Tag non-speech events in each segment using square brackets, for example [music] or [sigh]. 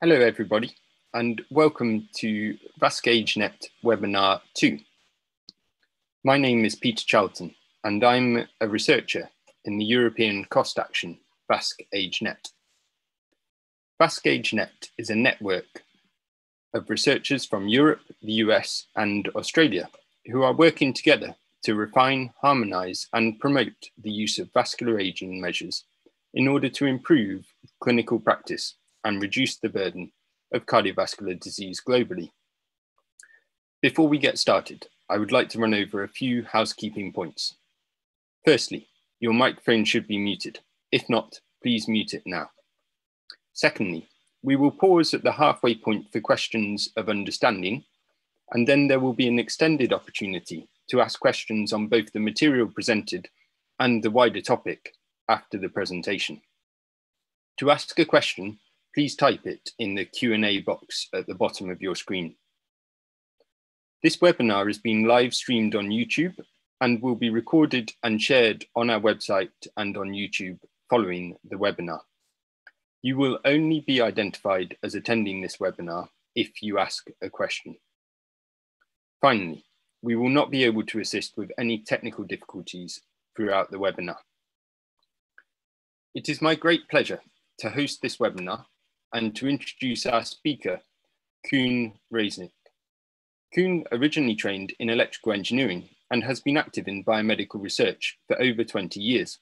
Hello, everybody, and welcome to VascAgeNet Webinar 2. My name is Peter Charlton, and I'm a researcher in the European Cost Action VascAgeNet. VascAgeNet is a network of researchers from Europe, the US, and Australia who are working together to refine, harmonize, and promote the use of vascular aging measures in order to improve clinical practice and reduce the burden of cardiovascular disease globally. Before we get started, I would like to run over a few housekeeping points. Firstly, your microphone should be muted. If not, please mute it now. Secondly, we will pause at the halfway point for questions of understanding, and then there will be an extended opportunity to ask questions on both the material presented and the wider topic after the presentation. To ask a question, please type it in the Q&A box at the bottom of your screen. This webinar is being live streamed on YouTube and will be recorded and shared on our website and on YouTube following the webinar. You will only be identified as attending this webinar if you ask a question. Finally, we will not be able to assist with any technical difficulties throughout the webinar. It is my great pleasure to host this webinar and to introduce our speaker, Koen Reesink. Koen originally trained in electrical engineering and has been active in biomedical research for over 20 years.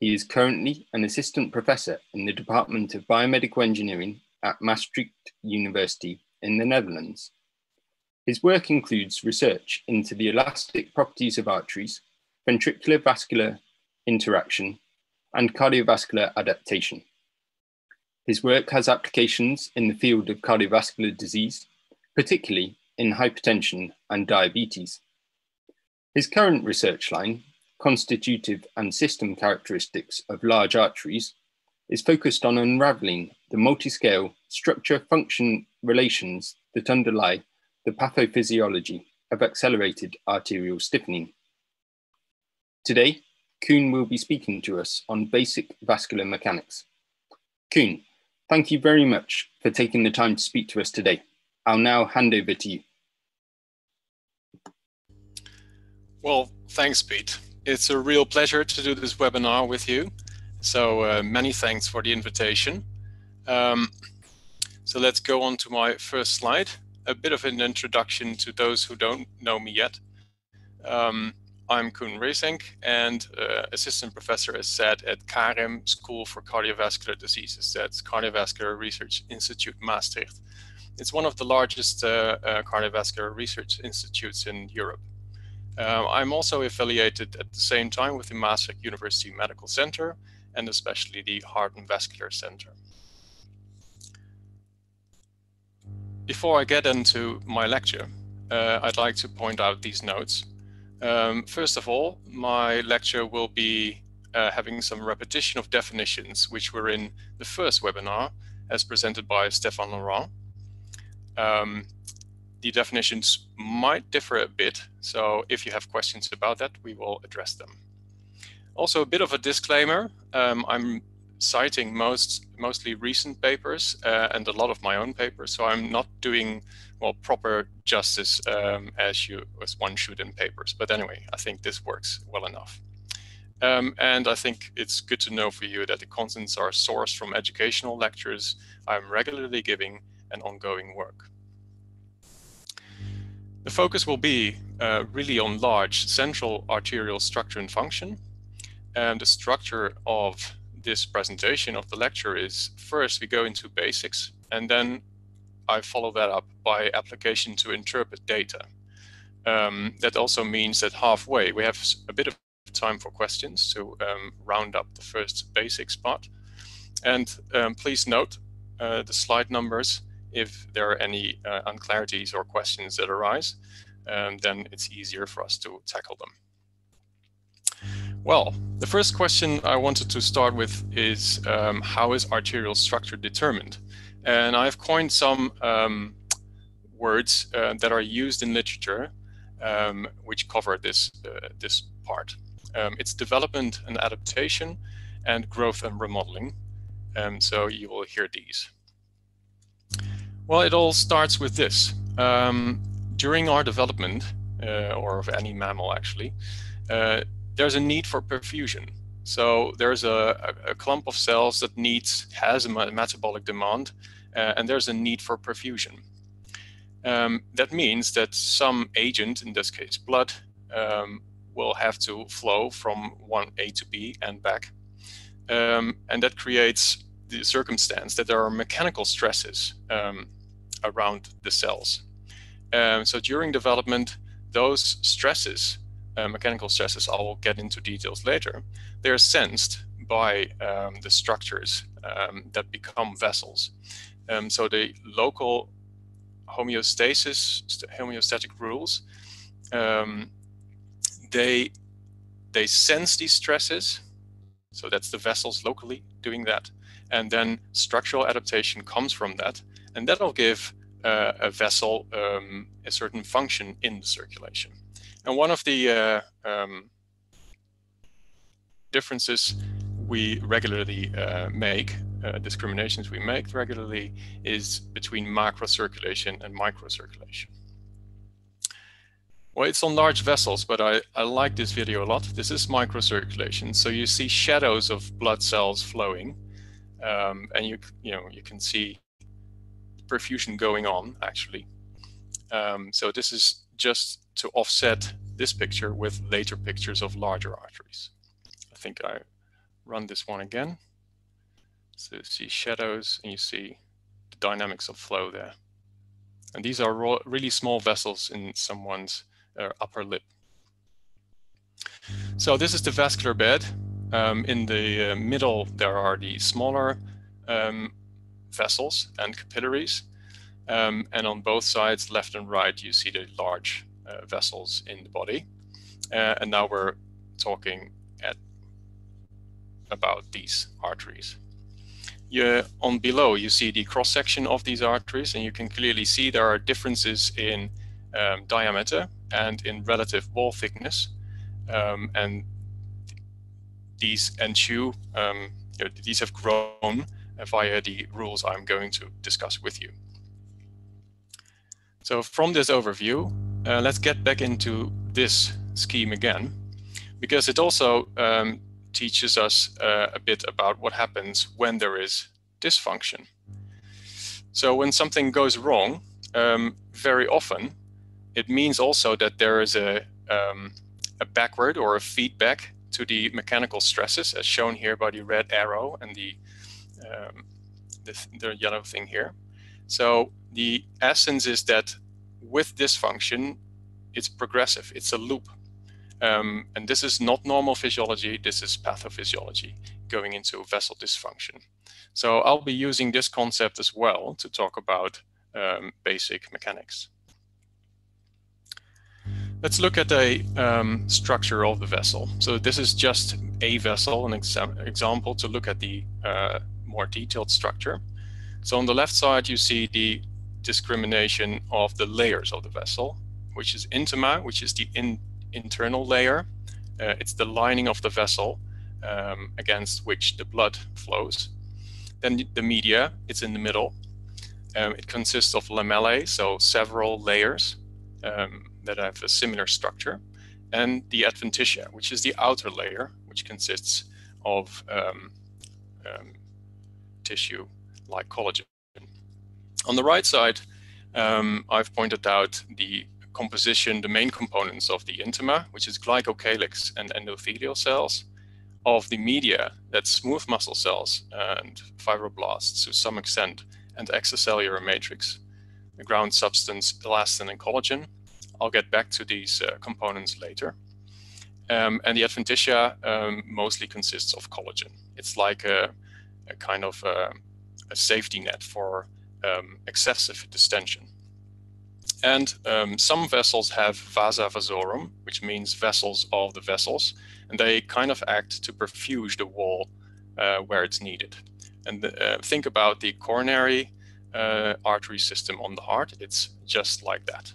He is currently an assistant professor in the Department of Biomedical Engineering at Maastricht University in the Netherlands. His work includes research into the elastic properties of arteries, ventricular vascular interaction, and cardiovascular adaptation. His work has applications in the field of cardiovascular disease, particularly in hypertension and diabetes. His current research line, Constitutive and System Characteristics of Large Arteries, is focused on unraveling the multi-scale structure-function relations that underlie the pathophysiology of accelerated arterial stiffening. Today, Koen will be speaking to us on basic vascular mechanics. Koen, Thank you very much for taking the time to speak to us today. I'll now hand over to you. Well, thanks, Pete. It's a real pleasure to do this webinar with you. So uh, many thanks for the invitation. Um, so let's go on to my first slide. A bit of an introduction to those who don't know me yet. Um, I'm Koen Reesink and uh, assistant professor, as said, at CARIM School for Cardiovascular Diseases. That's Cardiovascular Research Institute Maastricht. It's one of the largest uh, uh, cardiovascular research institutes in Europe. Uh, I'm also affiliated at the same time with the Maastricht University Medical Center and especially the Heart and Vascular Center. Before I get into my lecture, uh, I'd like to point out these notes. Um, first of all, my lecture will be uh, having some repetition of definitions which were in the first webinar as presented by Stéphane Laurent. Um, the definitions might differ a bit, so if you have questions about that, we will address them. Also, a bit of a disclaimer. Um, I'm citing most mostly recent papers uh, and a lot of my own papers, so I'm not doing well proper justice um, as you as one should in papers. But anyway, I think this works well enough. Um, and I think it's good to know for you that the contents are sourced from educational lectures I'm regularly giving and ongoing work. The focus will be uh, really on large central arterial structure and function. And the structure of this presentation of the lecture is first we go into basics and then I follow that up by application to interpret data. Um, that also means that halfway we have a bit of time for questions to um, round up the first basics part. And um, please note uh, the slide numbers if there are any uh, unclarities or questions that arise, um, then it's easier for us to tackle them. Well, the first question I wanted to start with is um, how is arterial structure determined? And I've coined some um, words uh, that are used in literature um, which cover this, uh, this part. Um, it's development and adaptation and growth and remodeling. And so you will hear these. Well, it all starts with this. Um, during our development, uh, or of any mammal actually, uh, there's a need for perfusion. So there's a, a, a, clump of cells that needs has a metabolic demand, uh, and there's a need for perfusion. Um, that means that some agent, in this case blood, um, will have to flow from one A to B and back. Um, and that creates the circumstance that there are mechanical stresses um, around the cells. Um, so during development, those stresses, uh, mechanical stresses, I will get into details later, they're sensed by um, the structures um, that become vessels. Um, so the local homeostasis, homeostatic rules, um, they they sense these stresses. So that's the vessels locally doing that, and then structural adaptation comes from that, and that'll give uh, a vessel um, a certain function in the circulation. And one of the uh, um, differences we regularly uh, make, uh, discriminations we make regularly, is between macrocirculation and microcirculation. Well, it's on large vessels, but I, I like this video a lot. This is microcirculation. So you see shadows of blood cells flowing, um, and you, you, know, you can see perfusion going on actually. Um, so this is just to offset this picture with later pictures of larger arteries. I think I run this one again. So you see shadows and you see the dynamics of flow there. And these are really small vessels in someone's uh, upper lip. So this is the vascular bed. Um, in the uh, middle, there are the smaller um, vessels and capillaries. Um, and on both sides, left and right, you see the large vessels in the body. Uh, and now we're talking at about these arteries. You, on below, you see the cross section of these arteries, and you can clearly see there are differences in um, diameter and in relative wall thickness. Um, and these ensue, um, you know, these have grown via the rules I'm going to discuss with you. So from this overview, uh, let's get back into this scheme again, because it also um, teaches us uh, a bit about what happens when there is dysfunction. So when something goes wrong, um, very often, it means also that there is a, um, a backward or a feedback to the mechanical stresses as shown here by the red arrow and the um, the, the yellow thing here. So the essence is that with dysfunction, it's progressive, it's a loop. Um, and this is not normal physiology, this is pathophysiology going into vessel dysfunction. So I'll be using this concept as well to talk about um, basic mechanics. Let's look at the um, structure of the vessel. So this is just a vessel, an exa example to look at the uh, more detailed structure. So on the left side, you see the discrimination of the layers of the vessel, which is intima, which is the in, internal layer. Uh, it's the lining of the vessel um, against which the blood flows. Then the media, it's in the middle. Um, it consists of lamellae, so several layers um, that have a similar structure. And the adventitia, which is the outer layer, which consists of um, um, tissue like collagen. On the right side, um, I've pointed out the composition, the main components of the intima, which is glycocalyx and endothelial cells, of the media, that's smooth muscle cells and fibroblasts to some extent, and extracellular matrix, the ground substance, elastin, and collagen. I'll get back to these uh, components later. Um, and the adventitia um, mostly consists of collagen. It's like a, a kind of a, a, safety net for um, excessive distension. And um, some vessels have vasa vasorum, which means vessels of the vessels, and they kind of act to perfuse the wall uh, where it's needed. And uh, think about the coronary uh, artery system on the heart. It's just like that.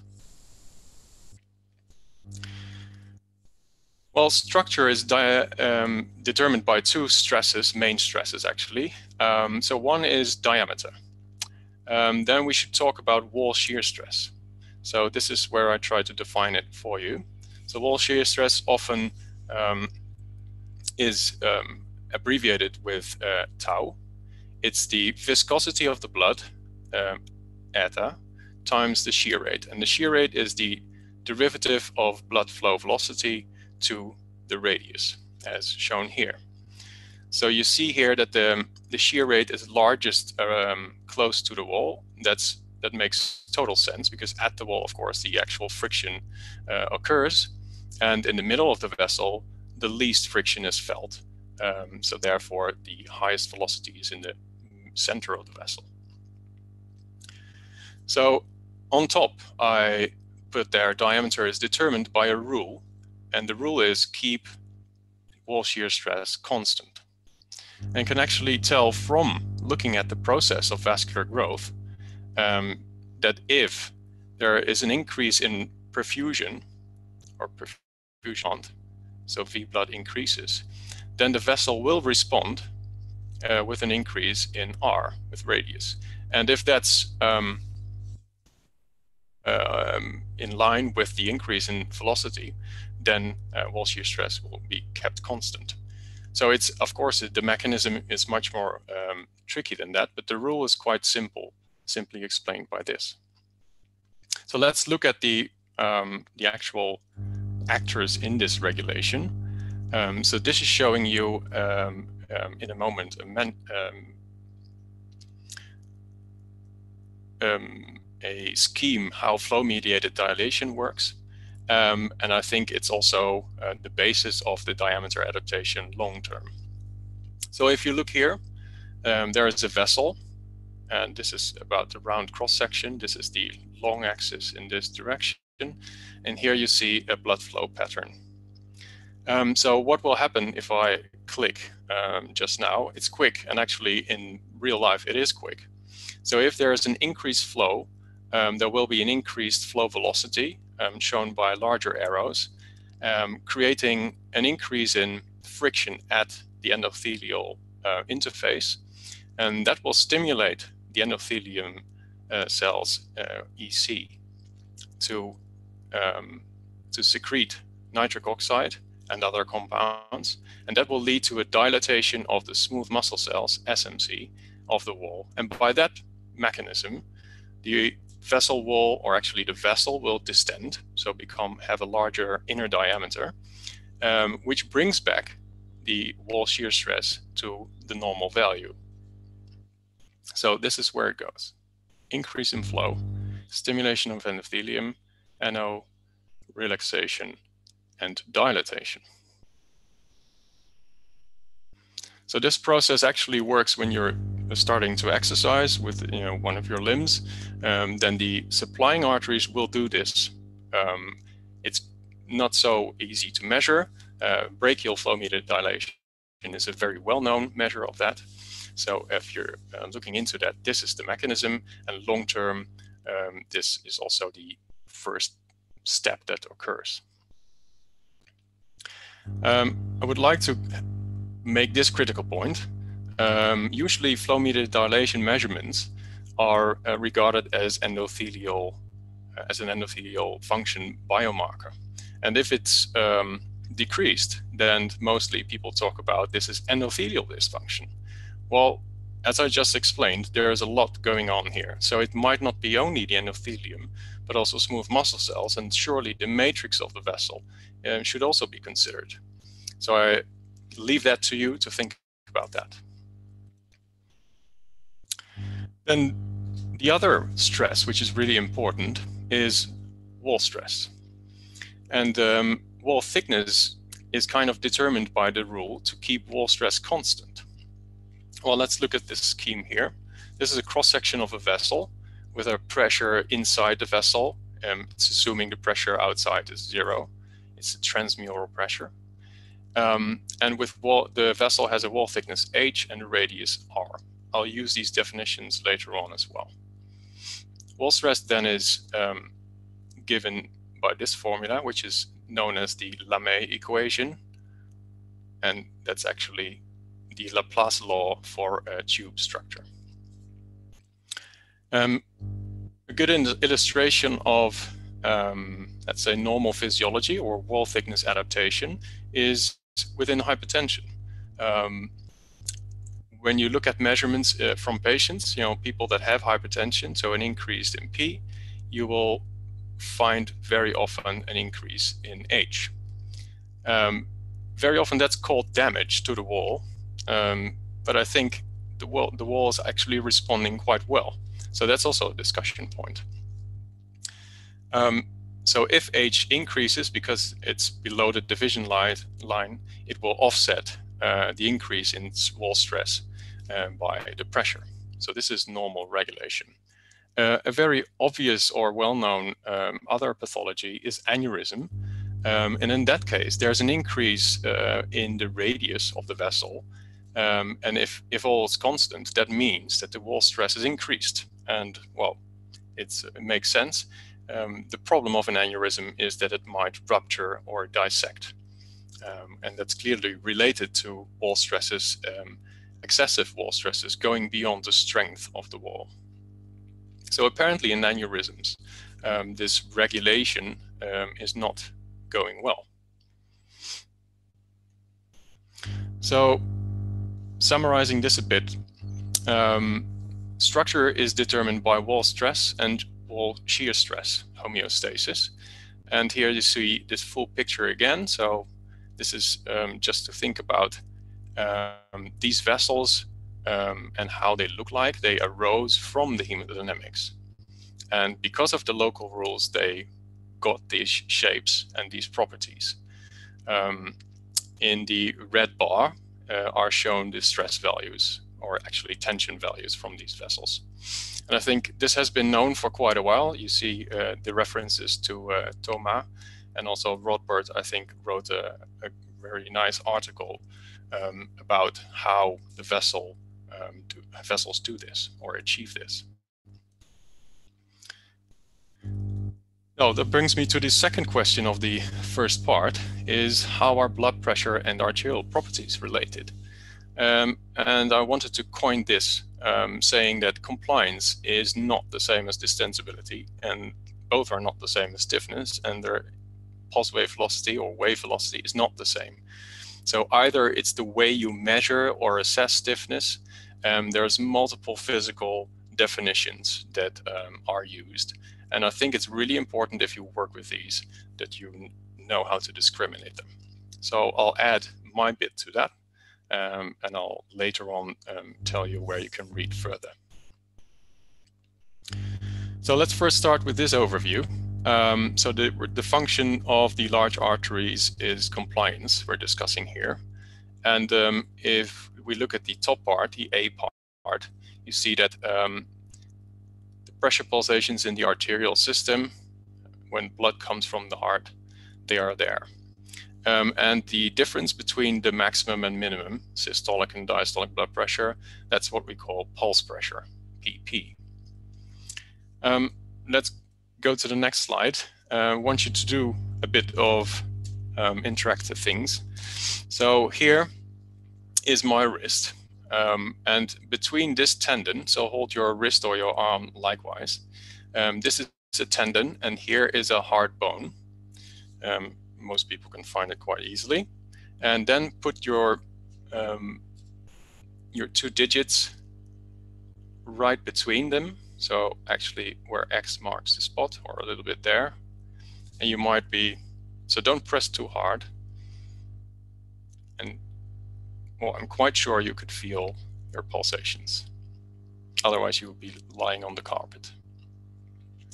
Well, structure is um, determined by two stresses, main stresses actually. Um, so one is diameter. Um, then we should talk about wall shear stress. So this is where I try to define it for you. So wall shear stress often um, is um, abbreviated with uh, tau. It's the viscosity of the blood, uh, eta, times the shear rate. And the shear rate is the derivative of blood flow velocity to the radius, as shown here. So you see here that the, the shear rate is largest um, close to the wall. That's that makes total sense because at the wall, of course, the actual friction uh, occurs, and in the middle of the vessel, the least friction is felt. Um, so therefore, the highest velocity is in the center of the vessel. So on top, I put their diameter is determined by a rule, and the rule is keep wall shear stress constant. And can actually tell from looking at the process of vascular growth um, that if there is an increase in perfusion or perfusion, so V blood increases, then the vessel will respond uh, with an increase in R with radius. And if that's um, um, in line with the increase in velocity, then uh, wall shear stress will be kept constant. So it's, of course, the mechanism is much more um, tricky than that, but the rule is quite simple, simply explained by this. So let's look at the, um, the actual actors in this regulation. Um, so this is showing you um, um, in a moment a, um, a scheme how flow-mediated dilation works. Um, and I think it's also uh, the basis of the diameter adaptation long term. So if you look here, um, there is a vessel, and this is about the round cross section. This is the long axis in this direction. And here you see a blood flow pattern. Um, so what will happen if I click um, just now? It's quick, and actually in real life it is quick. So if there is an increased flow, um, there will be an increased flow velocity um, shown by larger arrows, um, creating an increase in friction at the endothelial uh, interface. And that will stimulate the endothelium uh, cells, uh, EC, to, um, to secrete nitric oxide and other compounds. And that will lead to a dilatation of the smooth muscle cells, SMC, of the wall. And by that mechanism, the vessel wall, or actually the vessel will distend, so become have a larger inner diameter, um, which brings back the wall shear stress to the normal value. So this is where it goes. Increase in flow, stimulation of endothelium, NO, relaxation, and dilatation. So this process actually works when you're starting to exercise with you know one of your limbs. Um, then the supplying arteries will do this. Um, it's not so easy to measure. Uh, brachial flow mediated dilation is a very well-known measure of that. So if you're uh, looking into that, this is the mechanism, and long-term, um, this is also the first step that occurs. Um, I would like to make this critical point. Um, usually flow mediated dilation measurements are uh, regarded as endothelial, uh, as an endothelial function biomarker. And if it's um, decreased, then mostly people talk about this as endothelial dysfunction. Well, as I just explained, there is a lot going on here. So it might not be only the endothelium, but also smooth muscle cells, and surely the matrix of the vessel uh, should also be considered. So I leave that to you to think about that. Then the other stress, which is really important, is wall stress. And um, wall thickness is kind of determined by the rule to keep wall stress constant. Well, let's look at this scheme here. This is a cross-section of a vessel with a pressure inside the vessel. Um, it's assuming the pressure outside is zero. It's a transmural pressure. Um, and with wall, the vessel has a wall thickness h and a radius r. I'll use these definitions later on as well. Wall stress then is um, given by this formula, which is known as the Lamé equation. And that's actually the Laplace law for a tube structure. Um, a good illustration of, um, let's say, normal physiology or wall thickness adaptation is within hypertension. Um, when you look at measurements uh, from patients, you know, people that have hypertension, so an increase in P, you will find very often an increase in H. Um, very often that's called damage to the wall, um, but I think the wall, the wall is actually responding quite well. So that's also a discussion point. Um, so if H increases because it's below the division line, it will offset uh, the increase in wall stress uh, by the pressure. So this is normal regulation. Uh, a very obvious or well-known um, other pathology is aneurysm. Um, and in that case, there's an increase uh, in the radius of the vessel. Um, and if, if all is constant, that means that the wall stress is increased. And well, it makes sense. Um, the problem of an aneurysm is that it might rupture or dissect. Um, and that's clearly related to wall stresses, um, excessive wall stresses going beyond the strength of the wall. So apparently in aneurysms, um, this regulation um, is not going well. So summarizing this a bit, um, structure is determined by wall stress and wall shear stress homeostasis. And here you see this full picture again. So this is um, just to think about um, these vessels um, and how they look like. They arose from the hemodynamics. And because of the local rules, they got these shapes and these properties. Um, in the red bar uh, are shown the stress values, or actually tension values from these vessels. And I think this has been known for quite a while. You see uh, the references to uh, Thomas and also Rodbard, I think, wrote a, a very nice article um, about how the vessel um, do, vessels do this or achieve this. Now, that brings me to the second question of the first part, is how are blood pressure and arterial properties related? Um, and I wanted to coin this um, saying that compliance is not the same as distensibility, and both are not the same as stiffness, and their pulse wave velocity or wave velocity is not the same. So either it's the way you measure or assess stiffness. Um, there's multiple physical definitions that um, are used. And I think it's really important if you work with these that you know how to discriminate them. So I'll add my bit to that um, and I'll later on um, tell you where you can read further. So let's first start with this overview. Um, so the, the function of the large arteries is compliance we're discussing here. And um, if we look at the top part, the A part, you see that um, the pressure pulsations in the arterial system, when blood comes from the heart, they are there. Um, and the difference between the maximum and minimum systolic and diastolic blood pressure, that's what we call pulse pressure, PP. Um, let's go to the next slide. Uh, I want you to do a bit of um, interactive things. So here is my wrist. Um, and between this tendon, so hold your wrist or your arm likewise, um, this is a tendon and here is a hard bone. Um, most people can find it quite easily. And then put your um, your two digits right between them. So actually where X marks the spot or a little bit there. And you might be, so don't press too hard. And well, I'm quite sure you could feel your pulsations. Otherwise you would be lying on the carpet.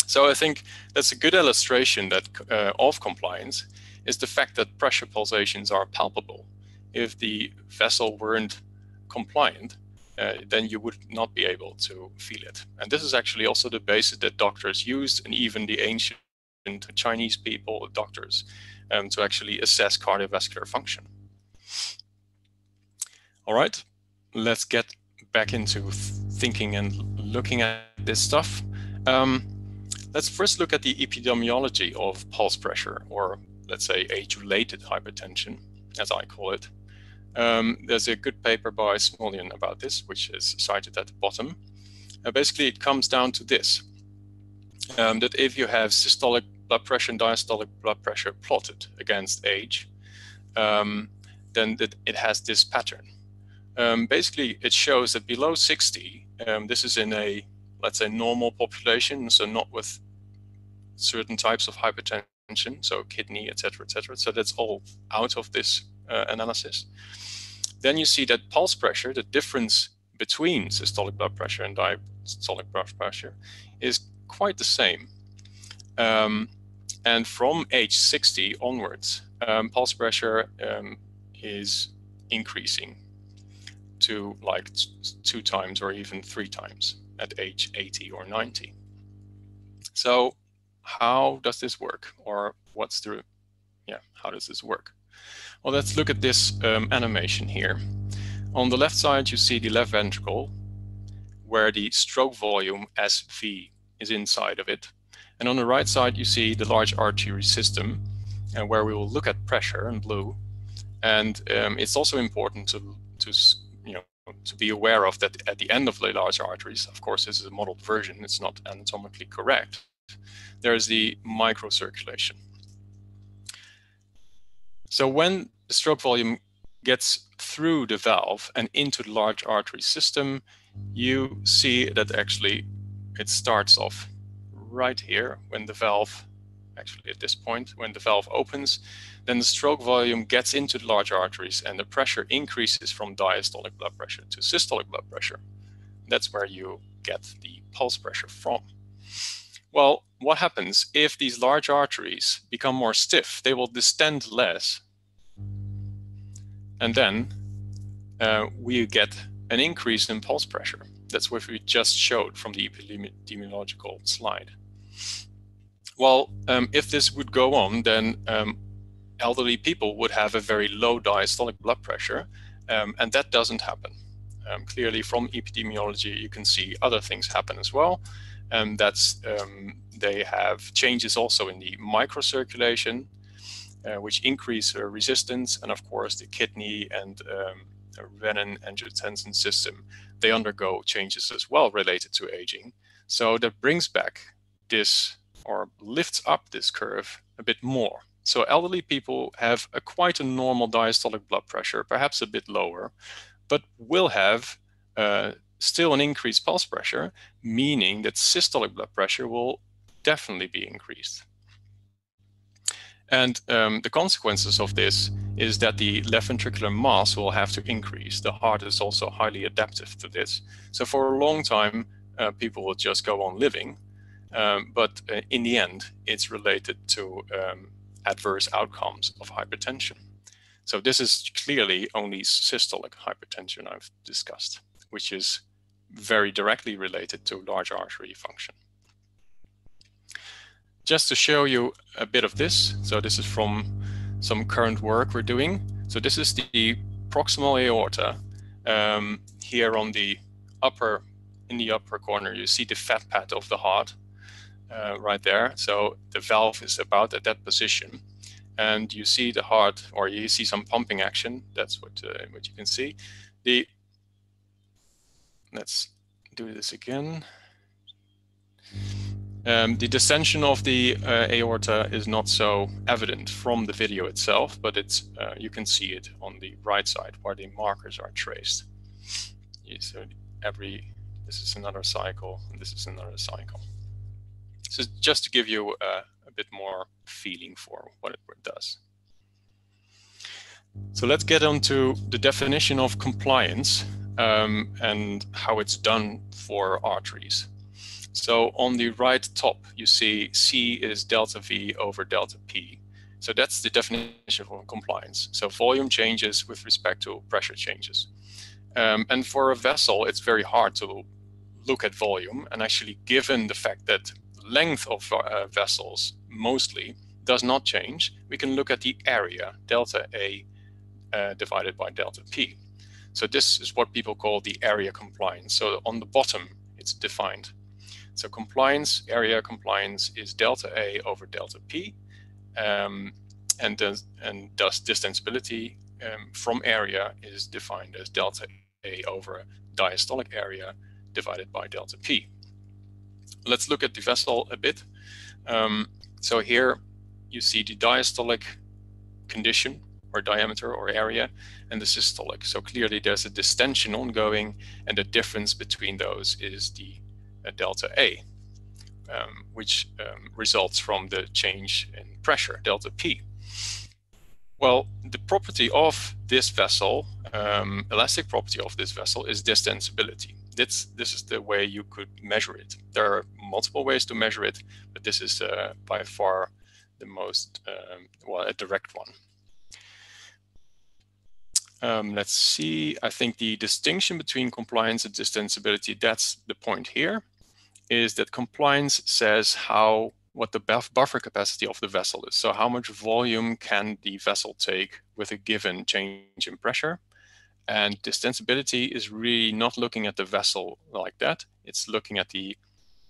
So I think that's a good illustration that uh, of compliance is the fact that pressure pulsations are palpable. If the vessel weren't compliant, uh, then you would not be able to feel it. And this is actually also the basis that doctors used, and even the ancient Chinese people, doctors, um, to actually assess cardiovascular function. All right, let's get back into thinking and looking at this stuff. Um, let's first look at the epidemiology of pulse pressure, or let's say age-related hypertension, as I call it. Um, there's a good paper by Smulyan about this, which is cited at the bottom. Uh, basically, it comes down to this, um, that if you have systolic blood pressure and diastolic blood pressure plotted against age, um, then that it has this pattern. Um, basically, it shows that below 60, um, this is in a, let's say, normal population, so not with certain types of hypertension, so kidney, etc., etc. So that's all out of this uh, analysis. Then you see that pulse pressure, the difference between systolic blood pressure and diastolic blood pressure, is quite the same. Um, and from age 60 onwards, um, pulse pressure um, is increasing to like two times or even three times at age 80 or 90. So how does this work or what's the, yeah, how does this work? Well, let's look at this um, animation here. On the left side, you see the left ventricle where the stroke volume SV is inside of it. And on the right side, you see the large artery system uh, where we will look at pressure in blue. And um, it's also important to, to, you know, to be aware of that at the end of the large arteries, of course, this is a modeled version, it's not anatomically correct. There's the microcirculation. So when the stroke volume gets through the valve and into the large artery system, you see that actually it starts off right here when the valve, actually at this point, when the valve opens, then the stroke volume gets into the large arteries and the pressure increases from diastolic blood pressure to systolic blood pressure. That's where you get the pulse pressure from. Well, what happens if these large arteries become more stiff? They will distend less. And then uh, we get an increase in pulse pressure. That's what we just showed from the epidemiological slide. Well, um, if this would go on, then um, elderly people would have a very low diastolic blood pressure, um, and that doesn't happen. Um, clearly, from epidemiology, you can see other things happen as well. And that's um, they have changes also in the microcirculation, uh, which increase uh, resistance, and of course the kidney and um, renin angiotensin system they undergo changes as well related to aging. So that brings back this or lifts up this curve a bit more. So elderly people have a quite a normal diastolic blood pressure, perhaps a bit lower, but will have uh, still an increased pulse pressure, meaning that systolic blood pressure will definitely be increased. And um, the consequences of this is that the left ventricular mass will have to increase. The heart is also highly adaptive to this. So for a long time, uh, people will just go on living. Um, but uh, in the end, it's related to um, adverse outcomes of hypertension. So this is clearly only systolic hypertension I've discussed, which is very directly related to large artery function just to show you a bit of this, so this is from some current work we're doing. So this is the proximal aorta. Um, here on the upper, in the upper corner, you see the fat pad of the heart uh, right there. So the valve is about at that position. And you see the heart, or you see some pumping action. That's what, uh, what you can see. The Let's do this again. Um, the distension of the uh, aorta is not so evident from the video itself, but it's uh, you can see it on the right side where the markers are traced. So every this is another cycle, and this is another cycle. So just to give you uh, a bit more feeling for what it does. So let's get on to the definition of compliance um, and how it's done for arteries. So on the right top, you see C is delta V over delta P. So that's the definition of compliance. So volume changes with respect to pressure changes. Um, and for a vessel, it's very hard to look at volume. And actually, given the fact that length of uh, vessels mostly does not change, we can look at the area, delta A uh, divided by delta P. So this is what people call the area compliance. So on the bottom, it's defined so compliance, area compliance is delta A over delta P. Um, and, does, and thus distensibility um, from area is defined as delta A over diastolic area divided by delta P. Let's look at the vessel a bit. Um, so here you see the diastolic condition or diameter or area and the systolic. So clearly there's a distension ongoing and the difference between those is the uh, delta A, um, which um, results from the change in pressure, delta P. Well, the property of this vessel, um, elastic property of this vessel is distensibility. This, this is the way you could measure it. There are multiple ways to measure it, but this is uh, by far the most, um, well, a direct one. Um, let's see, I think the distinction between compliance and distensibility, that's the point here, is that compliance says how what the buffer capacity of the vessel is. So how much volume can the vessel take with a given change in pressure? And distensibility is really not looking at the vessel like that. It's looking at the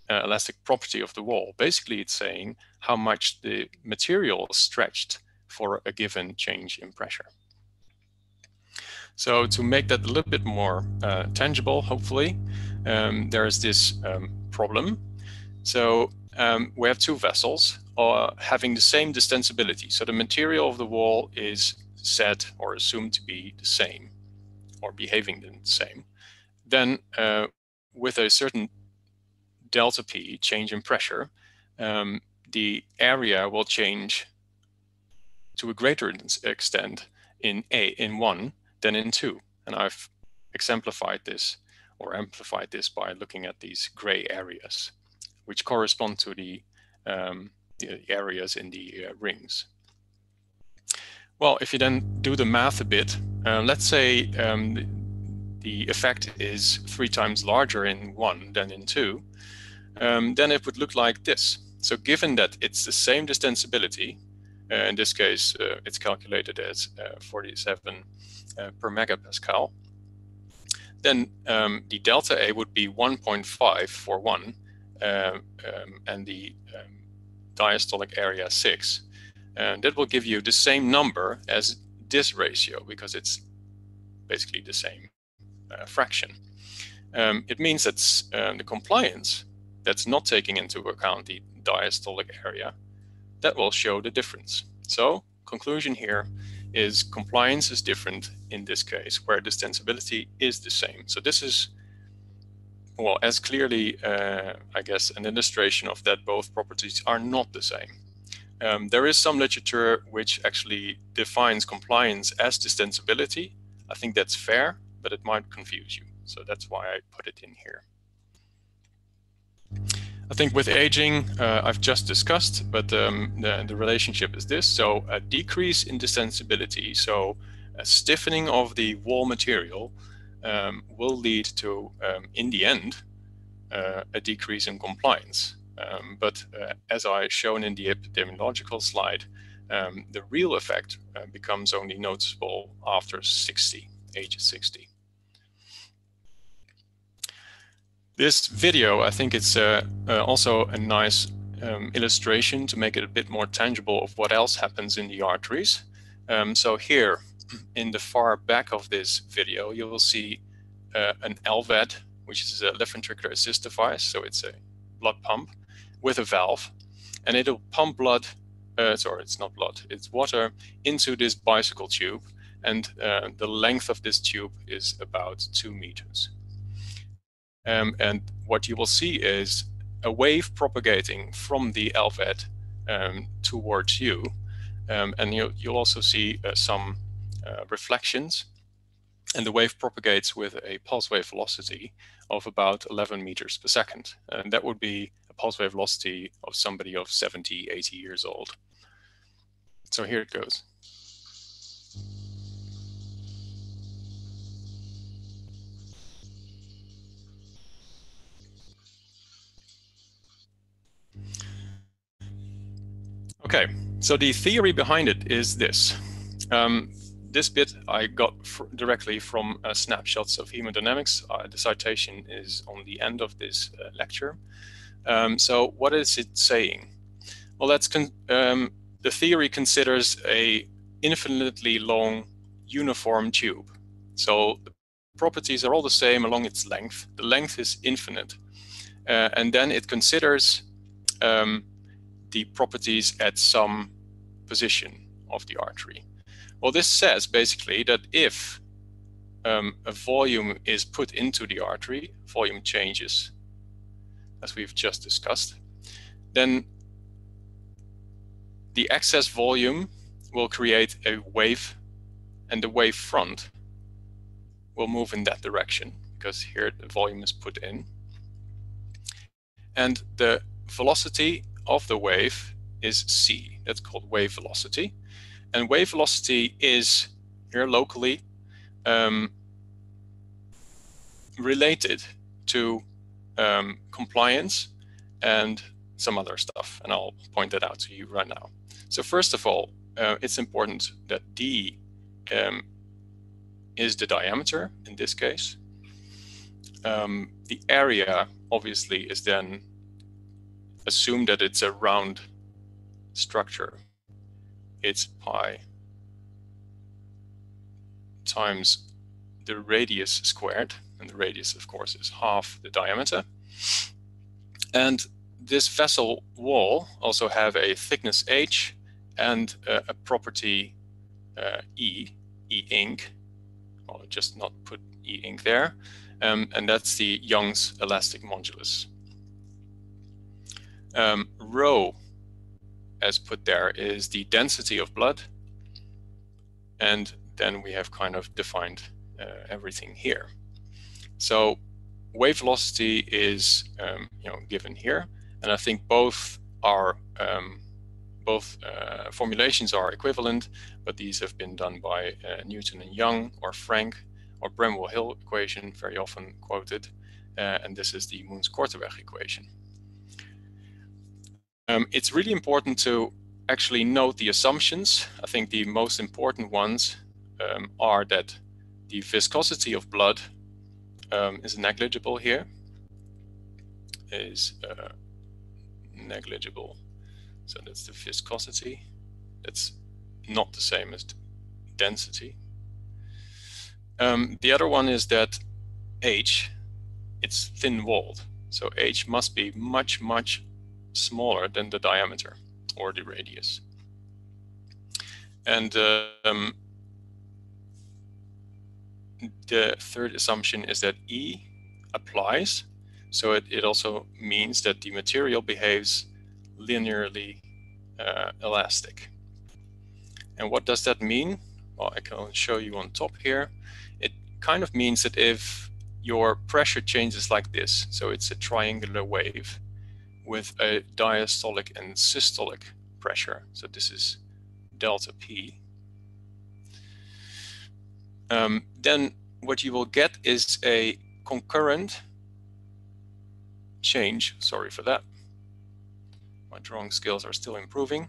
uh, elastic property of the wall. Basically, it's saying how much the material is stretched for a given change in pressure. So to make that a little bit more uh, tangible, hopefully, um, there is this um, problem. So um, we have two vessels uh, having the same distensibility. So the material of the wall is said or assumed to be the same or behaving the same. Then uh, with a certain delta P change in pressure, um, the area will change to a greater extent in A in one than in two. And I've exemplified this or amplified this by looking at these gray areas, which correspond to the, um, the areas in the uh, rings. Well, if you then do the math a bit, uh, let's say um, the, effect is three times larger in one than in two, um, then it would look like this. So given that it's the same distensibility, in this case, uh, it's calculated as uh, 47 uh, per megapascal, then um, the delta A would be 1.5 for one, uh, um, and the um, diastolic area 6. And that will give you the same number as this ratio because it's basically the same uh, fraction. Um, it means that uh, the compliance that's not taking into account the diastolic area, that will show the difference. So conclusion here is compliance is different in this case, where distensibility is the same. So this is, well, as clearly, uh, I guess, an illustration of that both properties are not the same. Um, there is some literature which actually defines compliance as distensibility. I think that's fair, but it might confuse you. So that's why I put it in here. I think with aging, uh, I've just discussed, but um, the, the relationship is this. So a decrease in distensibility, so a stiffening of the wall material um, will lead to, um, in the end, uh, a decrease in compliance. Um, but uh, as I shown in the epidemiological slide, um, the real effect uh, becomes only noticeable after 60, age 60. This video, I think it's uh, uh, also a nice um, illustration to make it a bit more tangible of what else happens in the arteries. Um, so here, in the far back of this video, you will see uh, an LVAD, which is a left ventricular assist device. So it's a blood pump with a valve, and it'll pump blood, uh, sorry, it's not blood, it's water into this bicycle tube. And uh, the length of this tube is about two meters. Um, and what you will see is a wave propagating from the LVAD um, towards you. Um, and you, will also see uh, some uh, reflections. And the wave propagates with a pulse wave velocity of about 11 meters per second. And that would be a pulse wave velocity of somebody of 70, 80 years old. So here it goes. Okay, so the theory behind it is this. Um, this bit I got directly from uh, snapshots of hemodynamics. Uh, the citation is on the end of this uh, lecture. Um, so what is it saying? Well, that's um, the theory considers a infinitely long uniform tube. So the properties are all the same along its length. The length is infinite. Uh, and then it considers um, the properties at some position of the artery. Well, this says basically that if um, a volume is put into the artery, volume changes, as we've just discussed, then the excess volume will create a wave and the wave front will move in that direction because here the volume is put in. And the velocity of the wave is c. That's called wave velocity. And wave velocity is here locally um, related to um, compliance and some other stuff. And I'll point that out to you right now. So first of all, uh, it's important that d um, is the diameter in this case. Um, the area obviously is then assume that it's a round structure. It's pi times the radius squared, and the radius, of course, is half the diameter. And this vessel wall also have a thickness h and a property uh, e, e inc, I'll just not put E inc there. Um, and that's the Young's elastic modulus. Um, rho, as put there, is the density of blood. And then we have kind of defined uh, everything here. So wave velocity is um, you know given here, and I think both are um, both uh, formulations are equivalent, but these have been done by uh, Newton and Young or Frank or Bramwell-Hill equation, very often quoted, uh, and this is the Moens-Korteweg equation. Um, it's really important to actually note the assumptions. I think the most important ones um, are that the viscosity of blood um, is negligible here, is uh, negligible so that's the viscosity. That's not the same as density. Um, the other one is that H, it's thin-walled. So H must be much, much smaller than the diameter or the radius. And um, the third assumption is that E applies. So it, it also means that the material behaves linearly uh, elastic. And what does that mean? Well, I can show you on top here. It kind of means that if your pressure changes like this, so it's a triangular wave with a diastolic and systolic pressure. So this is delta P. Um, then what you will get is a concurrent change, sorry for that, my drawing skills are still improving,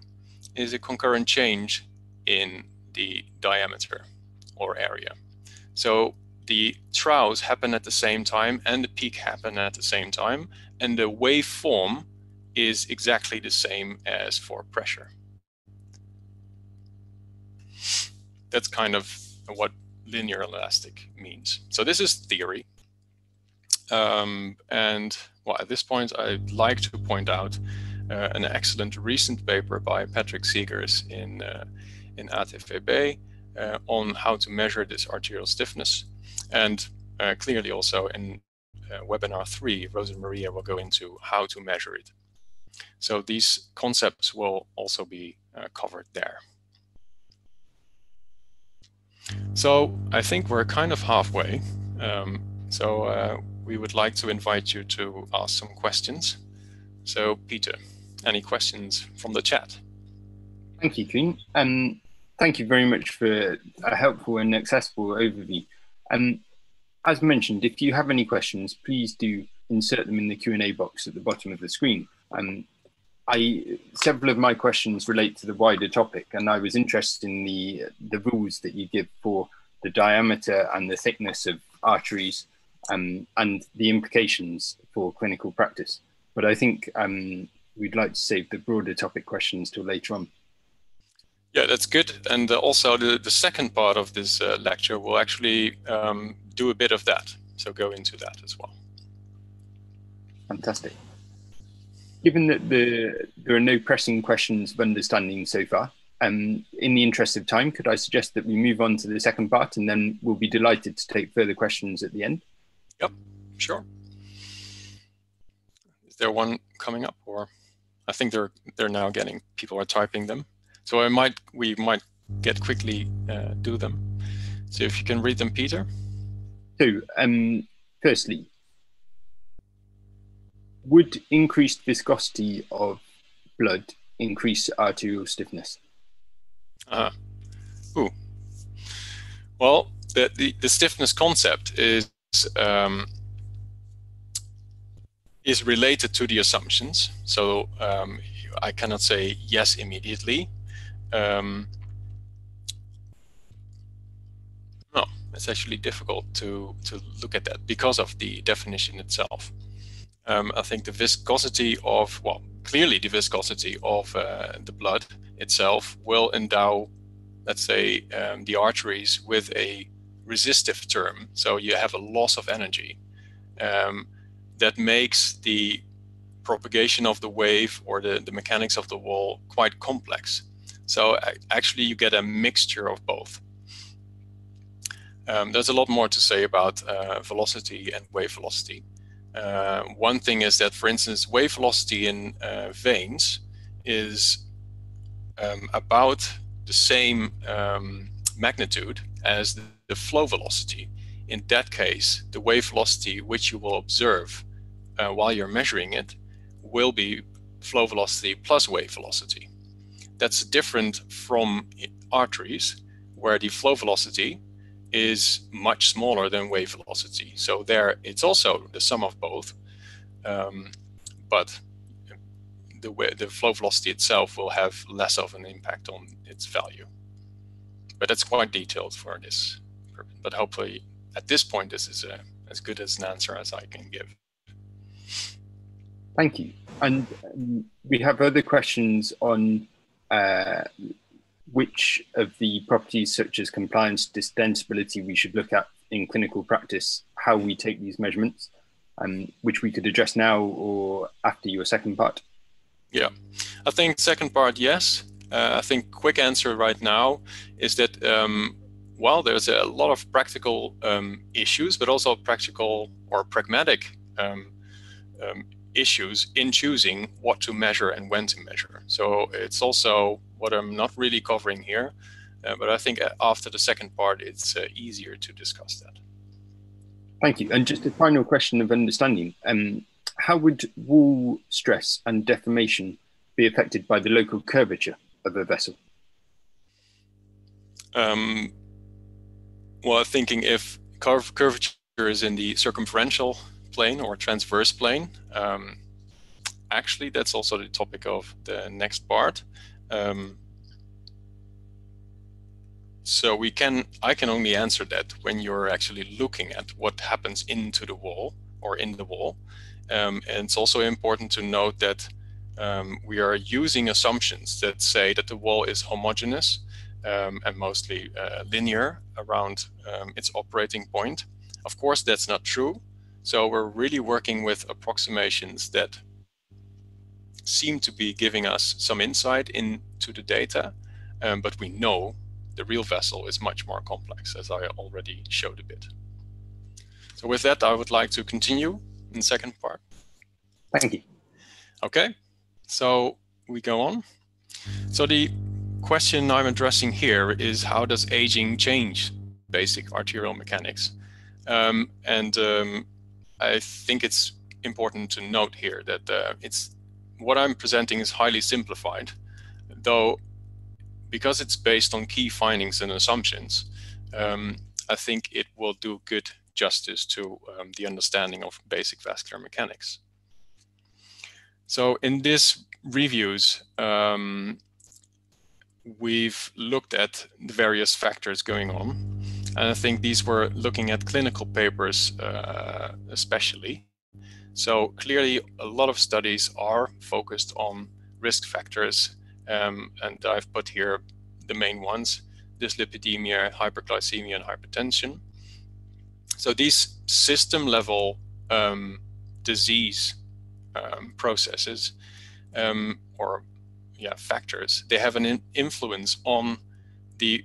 is a concurrent change in the diameter or area. So the troughs happen at the same time and the peak happen at the same time, and the waveform is exactly the same as for pressure. That's kind of what linear elastic means. So this is theory. Um, and well, at this point, I'd like to point out uh, an excellent recent paper by Patrick Segers in, uh, in ATVB uh, on how to measure this arterial stiffness. And clearly also in webinar three, Rosa Maria will go into how to measure it. So these concepts will also be covered there. So I think we're kind of halfway. Um, so uh, we would like to invite you to ask some questions. So Peter any questions from the chat. Thank you, Koen. Um, thank you very much for a helpful and accessible overview. Um, as mentioned, if you have any questions, please do insert them in the Q&A box at the bottom of the screen. Um, I, several of my questions relate to the wider topic, and I was interested in the, the rules that you give for the diameter and the thickness of arteries um, and the implications for clinical practice. But I think um, we'd like to save the broader topic questions till later on. Yeah, that's good. And uh, also the, the second part of this uh, lecture will actually um, do a bit of that. So go into that as well. Fantastic. Given that the, there are no pressing questions of understanding so far, um, in the interest of time, could I suggest that we move on to the second part and then we'll be delighted to take further questions at the end? Yep, sure. Is there one coming up or I think they're they're now getting people are typing them. So I might we might get quickly uh, do them. So if you can read them, Peter. So um, firstly, would increased viscosity of blood increase arterial stiffness? Uh, ooh. Well, the, the, the stiffness concept is um, is related to the assumptions. So um, I cannot say yes immediately. Um, no, it's actually difficult to, to look at that because of the definition itself. Um, I think the viscosity of, well, clearly the viscosity of uh, the blood itself will endow, let's say, um, the arteries with a resistive term. So you have a loss of energy um, that makes the propagation of the wave or the, the mechanics of the wall quite complex. So actually you get a mixture of both. Um, there's a lot more to say about uh, velocity and wave velocity. Uh, one thing is that, for instance, wave velocity in uh, veins is um, about the same um, magnitude as the, the, flow velocity. In that case, the wave velocity which you will observe uh, while you're measuring it will be flow velocity plus wave velocity. That's different from arteries, where the flow velocity is much smaller than wave velocity. So there, it's also the sum of both, um, but the, the flow velocity itself will have less of an impact on its value. But that's quite detailed for this. But hopefully, at this point, this is a, as good as an answer as I can give. Thank you. And um, we have other questions on uh, which of the properties such as compliance, distensibility we should look at in clinical practice, how we take these measurements, um, which we could address now or after your second part? Yeah, I think second part, yes. Uh, I think quick answer right now is that um, while there's a lot of practical um, issues, but also practical or pragmatic um, um issues in choosing what to measure and when to measure. So it's also what I'm not really covering here, uh, but I think uh, after the second part, it's uh, easier to discuss that. Thank you. And just a final question of understanding. Um, how would wall stress and deformation be affected by the local curvature of a vessel? Um, well, thinking if curv curvature is in the circumferential plane or transverse plane. Um, actually, that's also the topic of the next part. Um, so we can, I can only answer that when you're actually looking at what happens into the wall or in the wall. Um, and it's also important to note that um, we are using assumptions that say that the wall is homogeneous um, and mostly uh, linear around um, its operating point. Of course, that's not true. So we're really working with approximations that seem to be giving us some insight into the data, um, but we know the real vessel is much more complex, as I already showed a bit. So with that, I would like to continue in the second part. Thank you. Okay, so we go on. So the question I'm addressing here is how does aging change basic arterial mechanics? Um, and um, I think it's important to note here that uh, it's what I'm presenting is highly simplified, though because it's based on key findings and assumptions, um, I think it will do good justice to um, the understanding of basic vascular mechanics. So in this reviews, um, we've looked at the various factors going on and I think these were looking at clinical papers uh, especially. So clearly, a lot of studies are focused on risk factors, um, and I've put here the main ones, dyslipidemia, hyperglycemia, and hypertension. So these system level um, disease um, processes um, or yeah, factors, they have an in influence on the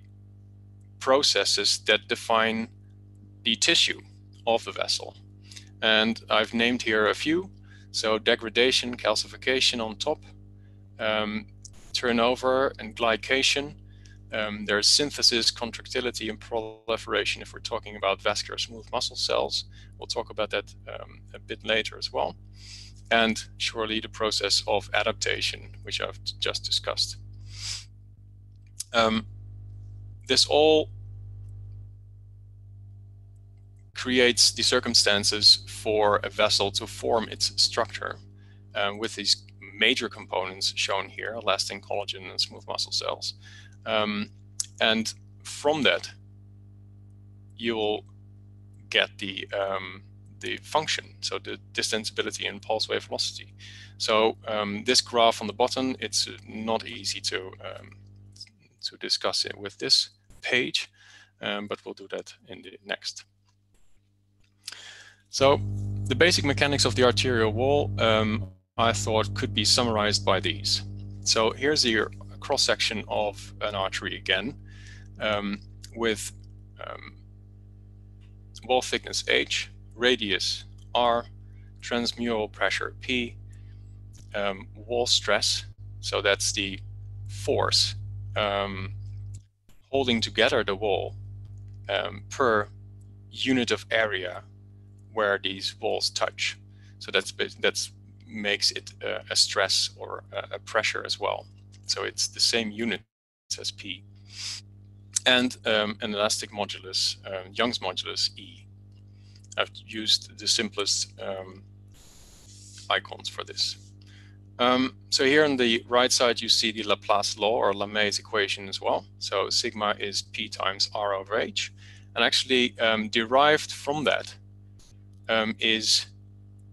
processes that define the tissue of the vessel. And I've named here a few. So degradation, calcification on top, um, turnover and glycation. Um, there's synthesis, contractility, and proliferation if we're talking about vascular smooth muscle cells. We'll talk about that um, a bit later as well. And surely the process of adaptation, which I've just discussed. Um, this all creates the circumstances for a vessel to form its structure um, with these major components shown here, elastin, collagen, and smooth muscle cells. Um, and from that, you will get the um, the function, so the distensibility and pulse wave velocity. So um, this graph on the bottom, it's not easy to um, to discuss it with this page, um, but we'll do that in the next. So the basic mechanics of the arterial wall, um, I thought could be summarized by these. So here's the cross section of an artery again, um, with um, wall thickness H, radius R, transmural pressure P, um, wall stress, so that's the force um, holding together the wall um, per unit of area where these walls touch. So that's that's makes it a stress or a, pressure as well. So it's the same unit as P. And um, an elastic modulus, um, Young's modulus E. I've used the simplest um, icons for this. Um, so here on the right side, you see the Laplace law or Lamé's equation as well. So sigma is P times R over H. And actually um, derived from that, um, is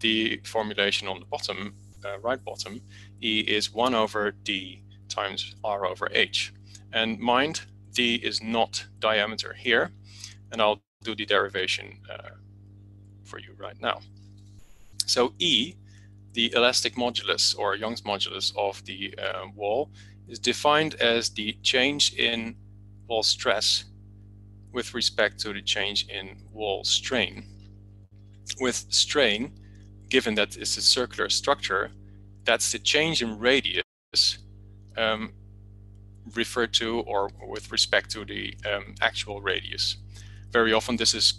the formulation on the bottom, uh, right bottom, E is 1 over D times R over H. And mind, D is not diameter here, and I'll do the derivation uh, for you right now. So E, the elastic modulus or Young's modulus of the uh, wall, is defined as the change in wall stress with respect to the change in wall strain with strain, given that it's a circular structure, that's the change in radius um, referred to or with respect to the um, actual radius. Very often this is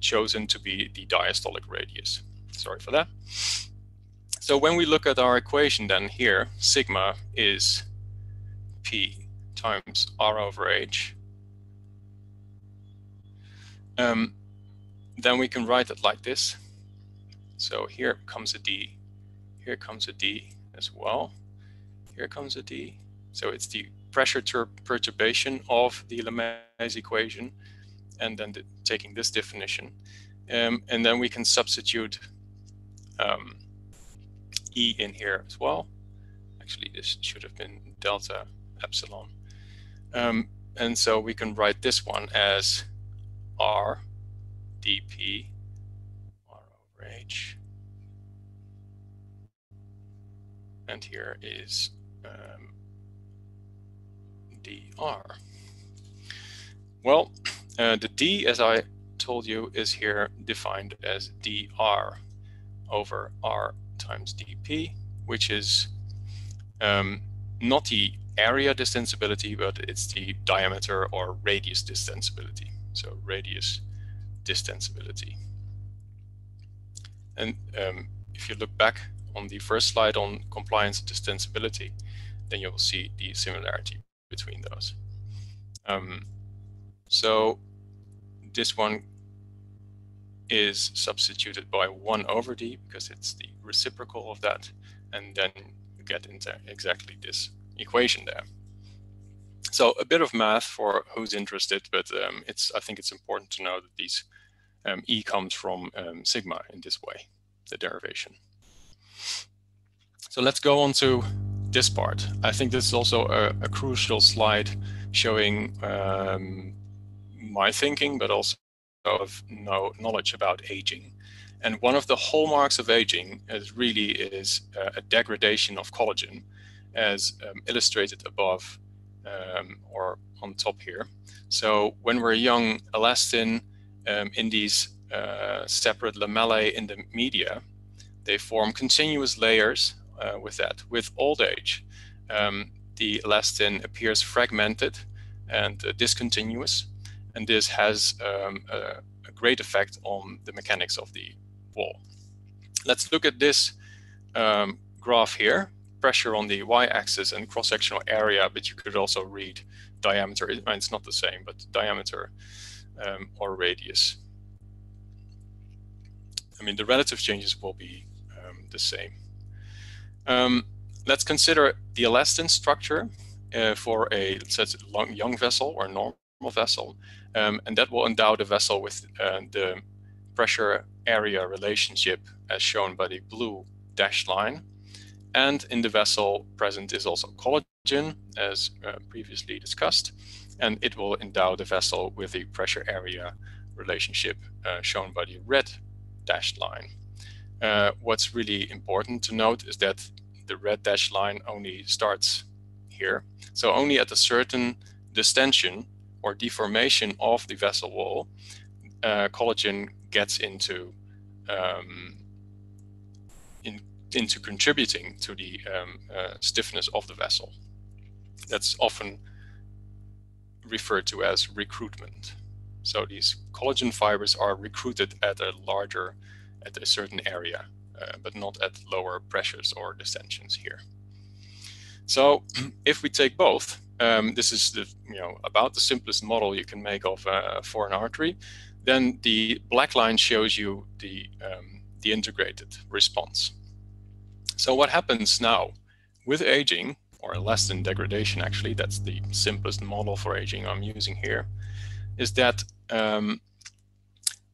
chosen to be the diastolic radius. Sorry for that. So when we look at our equation then here, sigma is P times R over H. Um, then we can write it like this. So here comes a D, here comes a D as well, here comes a D. So it's the pressure perturbation of the Lamé's equation, and then the, taking this definition. Um, and then we can substitute um, E in here as well. Actually, this should have been delta epsilon. Um, and so we can write this one as R dp r over h. And here is um, dr. Well, uh, the d, as I told you, is here defined as dr over r times dp, which is um, not the area distensibility, but it's the diameter or radius distensibility. So radius distensibility. And um, if you look back on the first slide on compliance distensibility, then you will see the similarity between those. Um, so this one is substituted by 1 over d because it's the reciprocal of that, and then you get into exactly this equation there. So a bit of math for who's interested, but um, it's I think it's important to know that these um, E comes from um, sigma in this way, the derivation. So let's go on to this part. I think this is also a, a crucial slide showing um, my thinking, but also of no knowledge about aging. And one of the hallmarks of aging is really is uh, a degradation of collagen, as um, illustrated above um, or on top here. So when we're young, elastin um, in these uh, separate lamellae in the media, they form continuous layers uh, with that. With old age, um, the elastin appears fragmented and discontinuous, and this has um, a, a, great effect on the mechanics of the wall. Let's look at this um, graph here, pressure on the y-axis and cross-sectional area, but you could also read diameter. It's not the same, but diameter um, or radius. I mean, the relative changes will be um, the same. Um, let's consider the elastin structure uh, for a let's say long, young vessel or normal vessel, um, and that will endow the vessel with uh, the pressure area relationship as shown by the blue dashed line. And in the vessel present is also collagen, as uh, previously discussed, and it will endow the vessel with the pressure area relationship uh, shown by the red dashed line. Uh, what's really important to note is that the red dashed line only starts here. So only at a certain distension or deformation of the vessel wall, uh, collagen gets into um, in, into contributing to the um, uh, stiffness of the vessel. That's often referred to as recruitment. So these collagen fibers are recruited at a larger, at a certain area, uh, but not at lower pressures or distensions here. So [clears throat] if we take both, um, this is the you know about the simplest model you can make of uh, for an artery. Then the black line shows you the um, the integrated response. So what happens now with aging, or elastin degradation actually, that's the simplest model for aging I'm using here, is that um,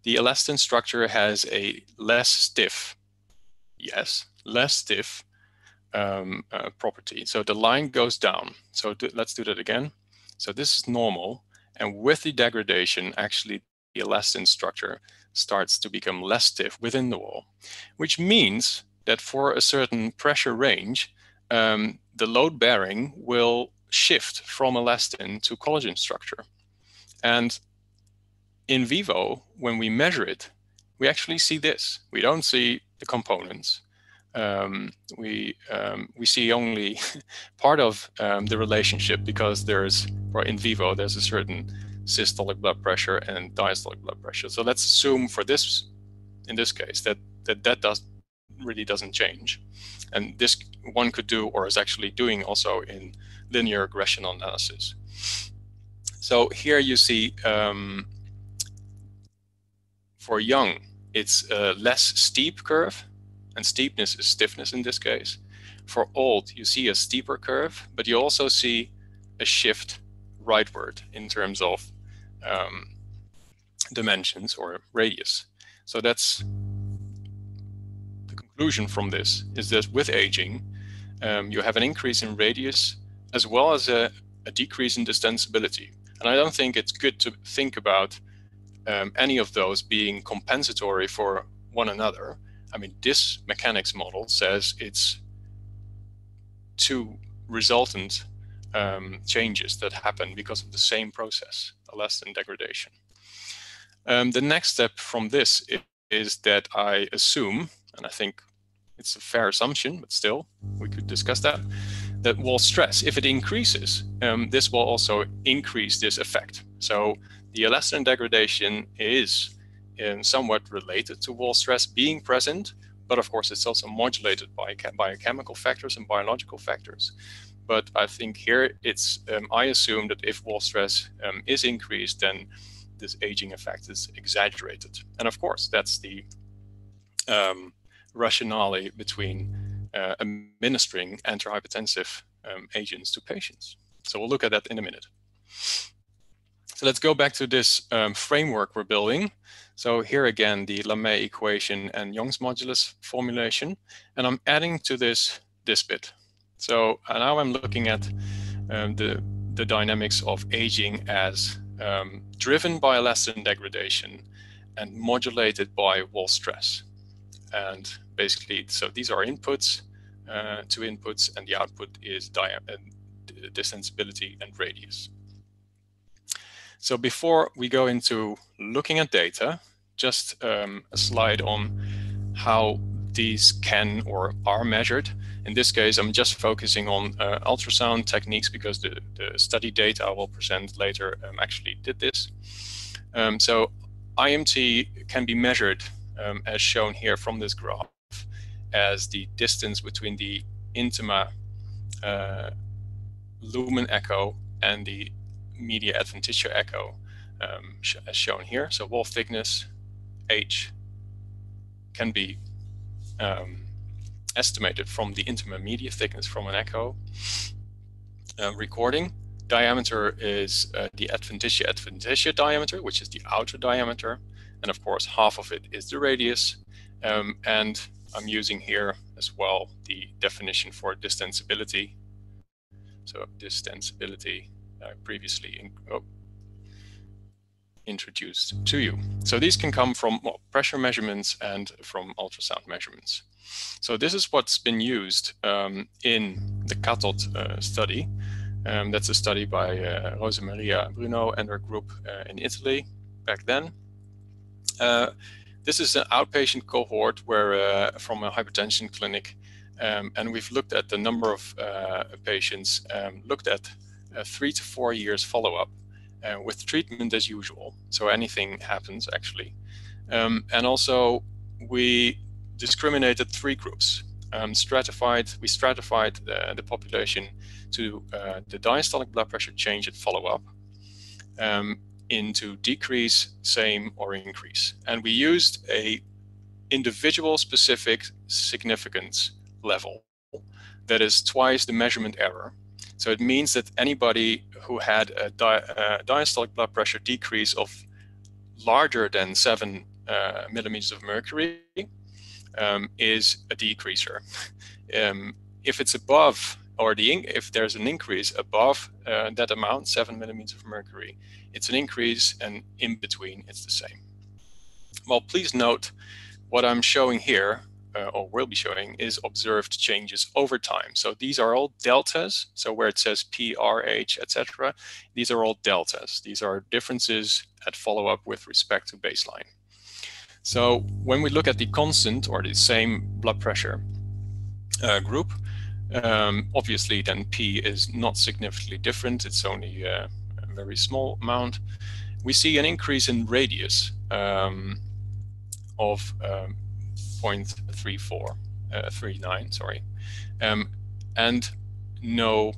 the elastin structure has a less stiff, yes, less stiff um, uh, property. So the line goes down. So do, let's do that again. So this is normal. And with the degradation, actually the elastin structure starts to become less stiff within the wall, which means that for a certain pressure range, um, the load bearing will shift from elastin to collagen structure. And in vivo, when we measure it, we actually see this. We don't see the components um, we um, we see only [laughs] part of um, the relationship because there's or in vivo there's a certain systolic blood pressure and diastolic blood pressure. So let's assume for this in this case that that that does really doesn't change, and this one could do or is actually doing also in linear regression analysis. So here you see um, for young it's a less steep curve and steepness is stiffness in this case. For old, you see a steeper curve, but you also see a shift rightward in terms of um, dimensions or radius. So that's the conclusion from this is that with aging, um, you have an increase in radius as well as a, a, decrease in distensibility. And I don't think it's good to think about um, any of those being compensatory for one another. I mean, this mechanics model says it's two resultant um, changes that happen because of the same process, a elastin degradation. Um, the next step from this is, is that I assume, and I think it's a fair assumption, but still, we could discuss that, that wall stress, if it increases, um, this will also increase this effect. So the elastin degradation is um, somewhat related to wall stress being present, but of course it's also modulated by biochemical factors and biological factors. But I think here it's, um, I assume that if wall stress um, is increased, then this aging effect is exaggerated. And of course, that's the um, rationale between uh, administering antihypertensive um, agents to patients. So we'll look at that in a minute. So let's go back to this um, framework we're building. So here again, the Lamé equation and Young's modulus formulation, and I'm adding to this this bit. So uh, now I'm looking at um, the the dynamics of aging as um, driven by elastin degradation and modulated by wall stress. And basically, so these are inputs, uh, two inputs, and the output is dia uh, and radius. So before we go into looking at data, just um, a slide on how these can or are measured. In this case, I'm just focusing on uh, ultrasound techniques because the, the study data I will present later um, actually did this. Um, so IMT can be measured um, as shown here from this graph as the distance between the intima uh, lumen echo and the media adventitia echo um, sh as shown here. So wall thickness, H, can be um, estimated from the intima media thickness from an echo uh, recording. Diameter is uh, the adventitia adventitia diameter, which is the outer diameter. And of course, half of it is the radius. Um, and I'm using here as well the definition for distensibility. So distensibility previously in, oh, introduced to you. So these can come from well, pressure measurements and from ultrasound measurements. So this is what's been used um, in the CATOD uh, study. Um, that's a study by uh, Rosa Maria Bruno and her group uh, in Italy back then. Uh, this is an outpatient cohort where uh, from a hypertension clinic, um, and we've looked at the number of uh, patients, um, looked at three to four years follow-up uh, with treatment as usual. So anything happens actually. Um, and also we discriminated three groups. Um, stratified, we stratified the, the population to uh, the diastolic blood pressure change at follow-up um, into decrease, same, or increase. And we used a individual specific significance level that is twice the measurement error so it means that anybody who had a di uh, diastolic blood pressure decrease of larger than seven uh, millimeters of mercury um, is a decreaser. [laughs] um, if it's above, or the if there's an increase above uh, that amount, seven millimeters of mercury, it's an increase, and in between, it's the same. Well, please note what I'm showing here uh, or will be showing is observed changes over time. So these are all deltas. So where it says P, R, H, etc., these are all deltas. These are differences at follow-up with respect to baseline. So when we look at the constant or the same blood pressure uh, group, um, obviously then P is not significantly different. It's only uh, a very small amount. We see an increase in radius um, of um, 0.34, uh, 39, sorry, um, and no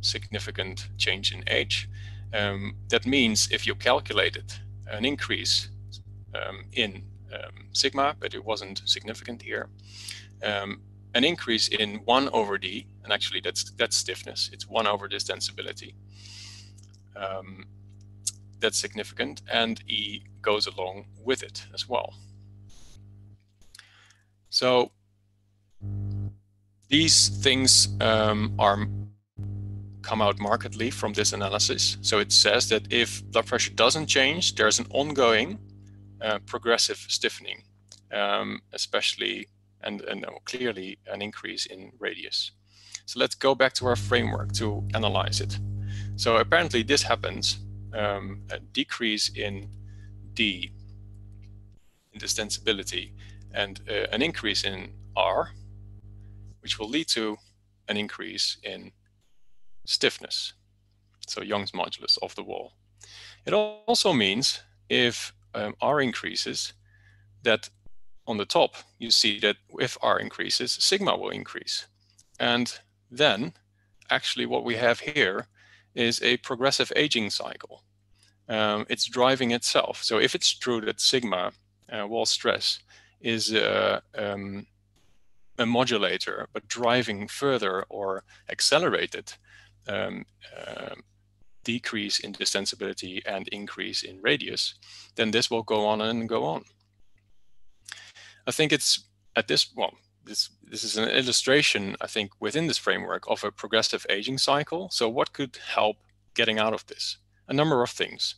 significant change in H. Um, that means if you calculated an increase um, in um, sigma, but it wasn't significant here, um, an increase in 1 over d, and actually that's that's stiffness, it's 1 over distensibility. Um, that's significant, and E goes along with it as well. So these things um, are come out markedly from this analysis. So it says that if blood pressure doesn't change, there's an ongoing uh, progressive stiffening, um, especially and, and clearly an increase in radius. So let's go back to our framework to analyze it. So apparently this happens, um, a decrease in D, in the distensibility, and uh, an increase in R, which will lead to an increase in stiffness, so Young's modulus of the wall. It also means if um, R increases, that on the top you see that if R increases, sigma will increase. And then actually what we have here is a progressive aging cycle. Um, it's driving itself. So if it's true that sigma uh, wall stress is uh, um, a modulator, but driving further or accelerated um, uh, decrease in distensibility and increase in radius, then this will go on and go on. I think it's at this, well, this, this is an illustration, I think, within this framework of a progressive aging cycle. So what could help getting out of this? A number of things.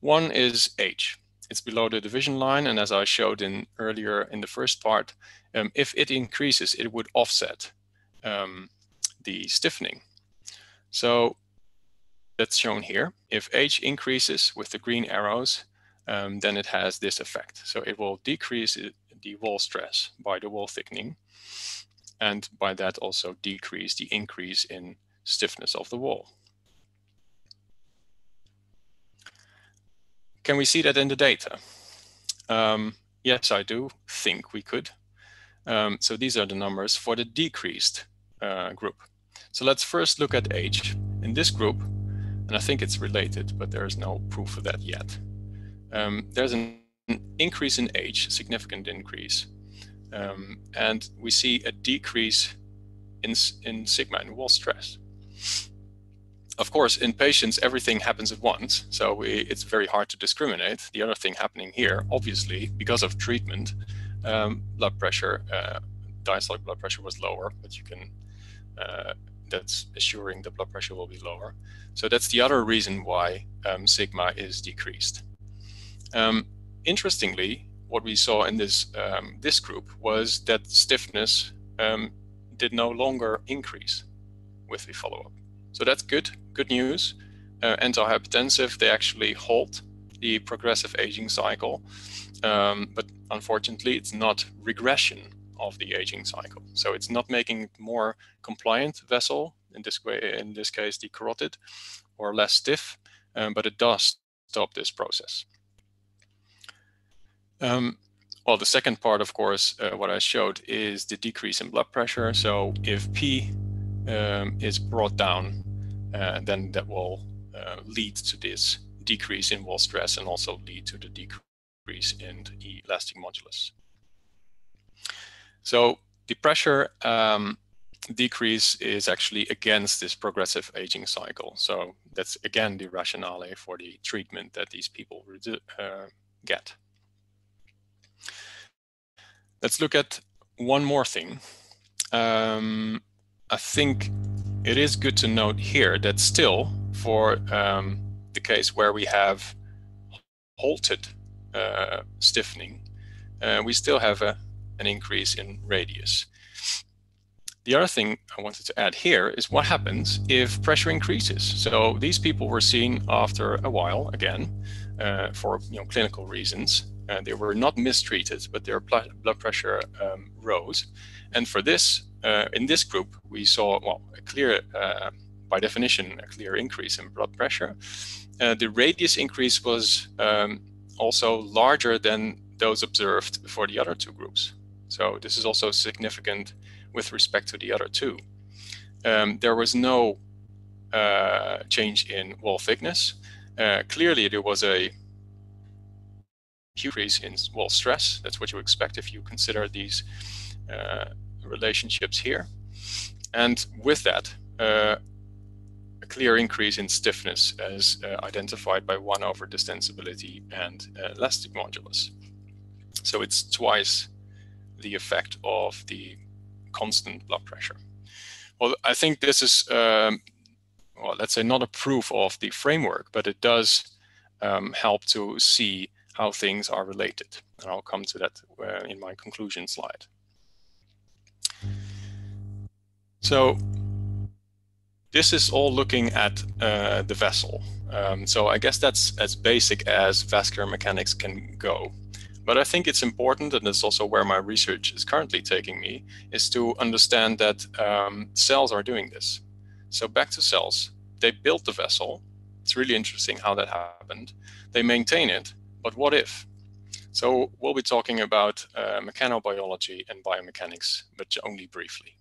One is H. It's below the division line, and as I showed in earlier in the first part, um, if it increases, it would offset um, the stiffening. So that's shown here. If H increases with the green arrows, um, then it has this effect. So it will decrease the wall stress by the wall thickening, and by that also decrease the increase in stiffness of the wall. Can we see that in the data? Um, yes, I do think we could. Um, so these are the numbers for the decreased uh, group. So let's first look at H. In this group, and I think it's related, but there is no proof of that yet. Um, there's an increase in H, significant increase, um, and we see a decrease in, in sigma, and wall stress. Of course, in patients, everything happens at once, so we, it's very hard to discriminate. The other thing happening here, obviously, because of treatment, um, blood pressure, uh, diastolic blood pressure was lower, but you can, uh, that's assuring the blood pressure will be lower. So that's the other reason why um, sigma is decreased. Um, interestingly, what we saw in this um, this group was that stiffness um, did no longer increase with the follow-up. So that's good, good news. Uh, antihypertensive, they actually halt the progressive aging cycle, um, but unfortunately, it's not regression of the aging cycle. So it's not making more compliant vessel in this way, in this case, the carotid, or less stiff, um, but it does stop this process. Um, well, the second part, of course, uh, what I showed is the decrease in blood pressure. So if P um, is brought down, then that will uh, lead to this decrease in wall stress and also lead to the decrease in the elastic modulus. So the pressure um, decrease is actually against this progressive aging cycle. So that's again the rationale for the treatment that these people uh, get. Let's look at one more thing. Um, I think it is good to note here that still for um, the case where we have halted uh, stiffening, uh, we still have a, an increase in radius. The other thing I wanted to add here is what happens if pressure increases. So these people were seen after a while again uh, for you know, clinical reasons uh, they were not mistreated, but their blood pressure um, rose. And for this, uh, in this group, we saw well a clear, uh, by definition, a clear increase in blood pressure. Uh, the radius increase was um, also larger than those observed for the other two groups. So this is also significant with respect to the other two. Um, there was no uh, change in wall thickness. Uh, clearly, there was a increase in wall stress. That's what you expect if you consider these uh, relationships here. And with that, uh, a clear increase in stiffness as uh, identified by 1 over distensibility and uh, elastic modulus. So it's twice the effect of the constant blood pressure. Well, I think this is, um, well, let's say not a proof of the framework, but it does um, help to see how things are related. And I'll come to that uh, in my conclusion slide. So this is all looking at uh, the vessel. Um, so I guess that's as basic as vascular mechanics can go. But I think it's important, and it's also where my research is currently taking me, is to understand that um, cells are doing this. So back to cells, they built the vessel. It's really interesting how that happened. They maintain it, but what if? So we'll be talking about uh, mechanobiology and biomechanics, but only briefly.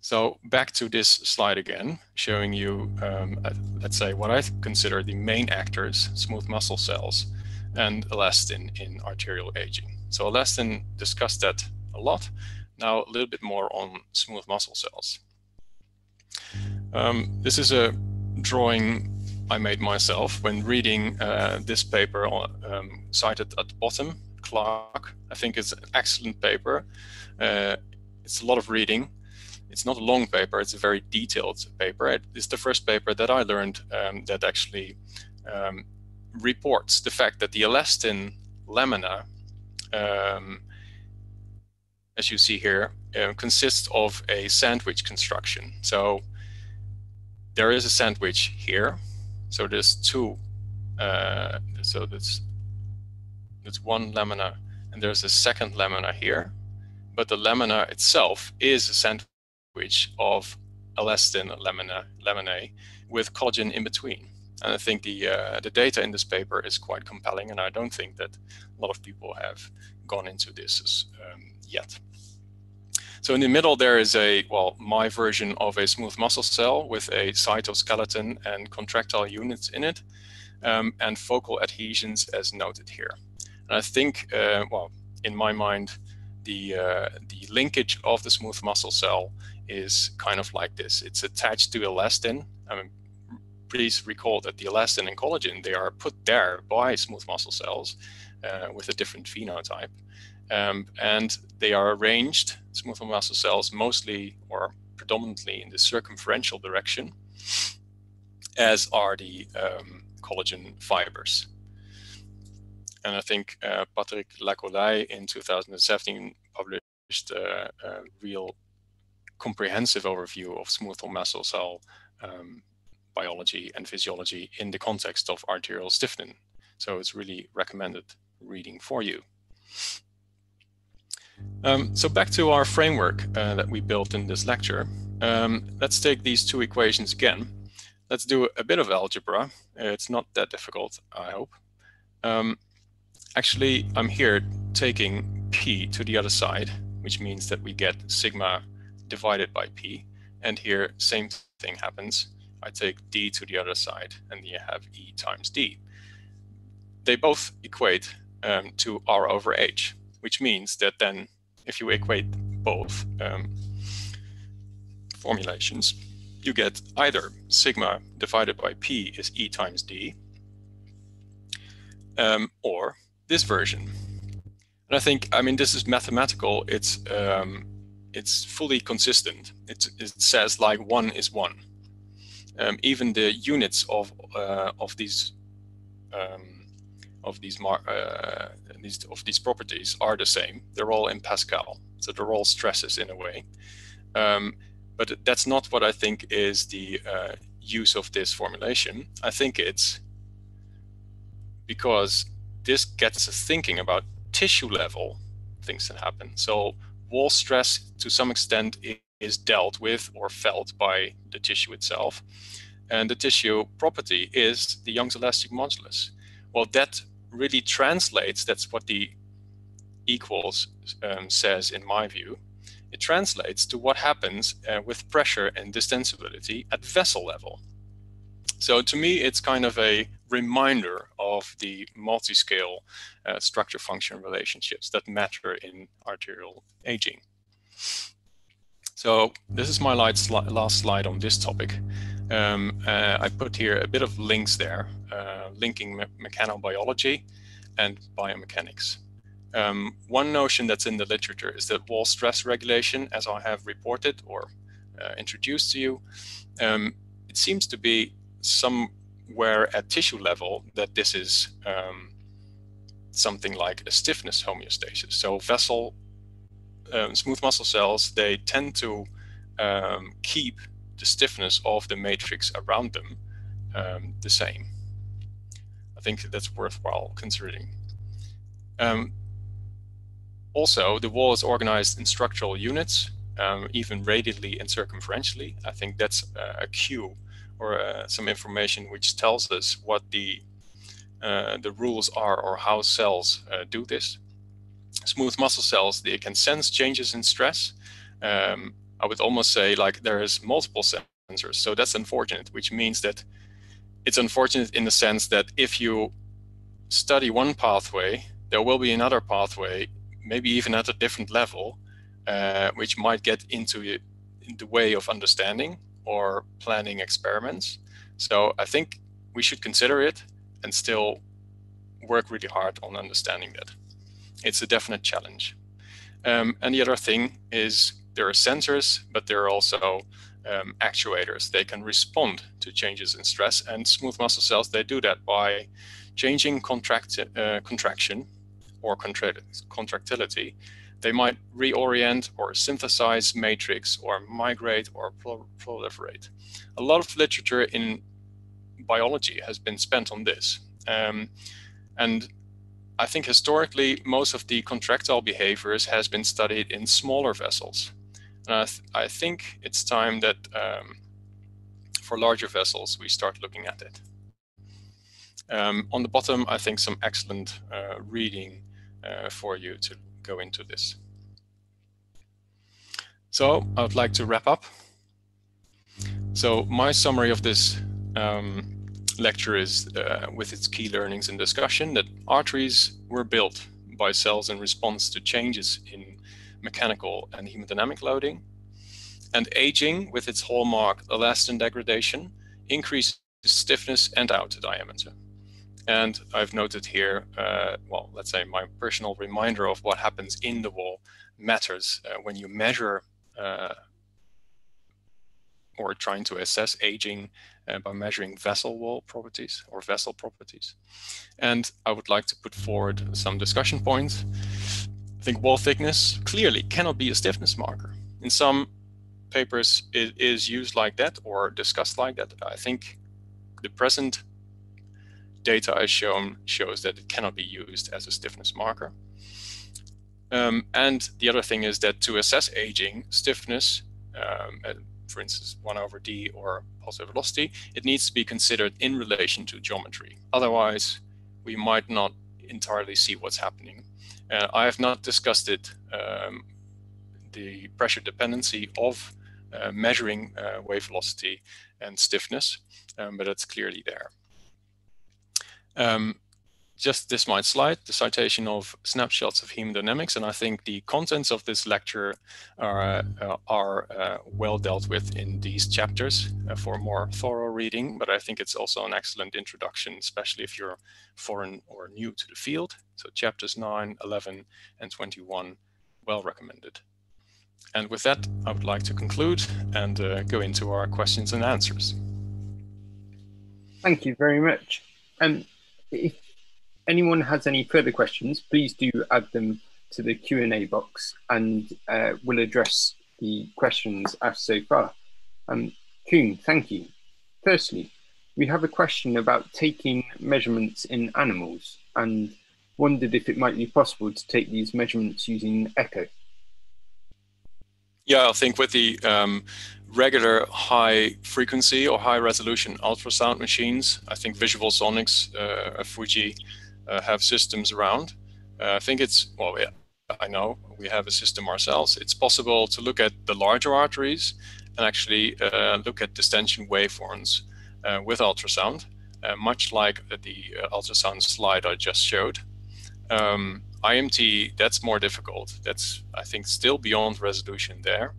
So back to this slide again, showing you, um, let's say, what I consider the main actors, smooth muscle cells, and elastin in arterial aging. So elastin discussed that a lot. Now a little bit more on smooth muscle cells. Um, this is a drawing I made myself when reading uh, this paper um, cited at the bottom, Clark. I think it's an excellent paper. Uh, it's a lot of reading. it's not a long paper, it's a very detailed paper. It's the first paper that I learned um, that actually um, reports the fact that the elastin lamina, um, as you see here, uh, consists of a sandwich construction. So there is a sandwich here. So there's two, uh, so that's, that's one lamina and there's a second lamina here. But the lamina itself is a sandwich of elastin lamina, laminae with collagen in between. And I think the uh, the data in this paper is quite compelling, and I don't think that a lot of people have gone into this um, yet. So in the middle there is a, well, my version of a smooth muscle cell with a cytoskeleton and contractile units in it, um, and focal adhesions as noted here. And I think, uh, well, in my mind, the uh, the linkage of the smooth muscle cell is kind of like this. It's attached to elastin. I mean, please recall that the elastin and collagen, they are put there by smooth muscle cells uh, with a different phenotype. Um, and they are arranged, smooth muscle cells, mostly or predominantly in the circumferential direction, as are the um, collagen fibers. And I think uh, Patrick Lacolley in 2017 published uh, a real comprehensive overview of smooth muscle cell um, biology and physiology in the context of arterial stiffening. So it's really recommended reading for you. Um, so back to our framework uh, that we built in this lecture. Um, let's take these two equations again. Let's do a bit of algebra. It's not that difficult, I hope. Um, actually, I'm here taking p to the other side, which means that we get sigma divided by p. And here, same thing happens. I take d to the other side, and you have e times d. They both equate um, to r over h, which means that then if you equate both um, formulations, you get either sigma divided by p is e times d, um, or this version. And I think, I mean, this is mathematical. It's um, it's fully consistent. It, it says like one is one. Um, even the units of uh, of these um, of these uh, these of these properties are the same. They're all in Pascal, so they're all stresses in a way. Um, but that's not what I think is the uh, use of this formulation. I think it's because this gets us thinking about tissue level things that happen. So wall stress to some extent is dealt with or felt by the tissue itself. And the tissue property is the Young's elastic modulus. Well, that really translates, that's what the equals um, says in my view. It translates to what happens uh, with pressure and distensibility at vessel level. So to me, it's kind of a reminder of the multi-scale uh, structure-function relationships that matter in arterial aging. So this is my last slide on this topic. Um, uh, I put here a bit of links there, uh, linking me mechanobiology and biomechanics. Um, one notion that's in the literature is that wall stress regulation, as I have reported or uh, introduced to you, um, it seems to be somewhere at tissue level that this is um, something like a stiffness homeostasis. So vessel, um, smooth muscle cells, they tend to um, keep the stiffness of the matrix around them um, the same. I think that's worthwhile considering. Um, also, the wall is organized in structural units, um, even radially and circumferentially. I think that's uh, a cue or uh, some information which tells us what the uh, the rules are or how cells uh, do this. Smooth muscle cells, they can sense changes in stress. Um, I would almost say like there is multiple sensors. So that's unfortunate, which means that it's unfortunate in the sense that if you study one pathway, there will be another pathway, maybe even at a different level, uh, which might get into the way of understanding or planning experiments. So I think we should consider it and still work really hard on understanding that. It's a definite challenge. Um, and the other thing is there are sensors, but there are also um, actuators. They can respond to changes in stress, and smooth muscle cells they do that by changing contract, uh, contraction or contractility. They might reorient or synthesize matrix or migrate or proliferate. A lot of literature in biology has been spent on this. Um, and I think historically, most of the contractile behaviors has been studied in smaller vessels. And I, th I think it's time that um, for larger vessels, we start looking at it. Um, on the bottom, I think some excellent uh, reading uh, for you to go into this. So I would like to wrap up. So my summary of this um, lecture is uh, with its key learnings and discussion that arteries were built by cells in response to changes in mechanical and hemodynamic loading. And aging with its hallmark elastin degradation increases stiffness and outer diameter. And I've noted here, uh, well, let's say my personal reminder of what happens in the wall matters uh, when you measure uh, or trying to assess aging uh, by measuring vessel wall properties or vessel properties. And I would like to put forward some discussion points. I think wall thickness clearly cannot be a stiffness marker. In some papers, it is used like that or discussed like that. I think the present data I've shown shows that it cannot be used as a stiffness marker. Um, and the other thing is that to assess aging, stiffness, um, for instance, 1 over d or pulse wave velocity, it needs to be considered in relation to geometry. Otherwise, we might not entirely see what's happening. Uh, I have not discussed it, um, the pressure dependency of uh, measuring uh, wave velocity and stiffness, um, but it's clearly there. Um, just this might slide, the citation of snapshots of hemodynamics, and I think the contents of this lecture are, uh, are uh, well dealt with in these chapters uh, for more thorough reading, but I think it's also an excellent introduction, especially if you're foreign or new to the field. So chapters 9, 11, and 21, well recommended. And with that, I would like to conclude and uh, go into our questions and answers. Thank you very much. Um, if anyone has any further questions, please do add them to the Q&A box and uh, we'll address the questions asked so far. Um, Koen, thank you. Firstly, we have a question about taking measurements in animals and wondered if it might be possible to take these measurements using echo. Yeah, I think with the um, regular high frequency or high resolution ultrasound machines, I think VisualSonics, uh, Fuji, uh, have systems around. Uh, I think it's, well, yeah, I know we have a system ourselves. It's possible to look at the larger arteries and actually uh, look at distension waveforms with ultrasound, much like the ultrasound slide I just showed. Um, IMT, that's more difficult. That's, I think, still beyond resolution there.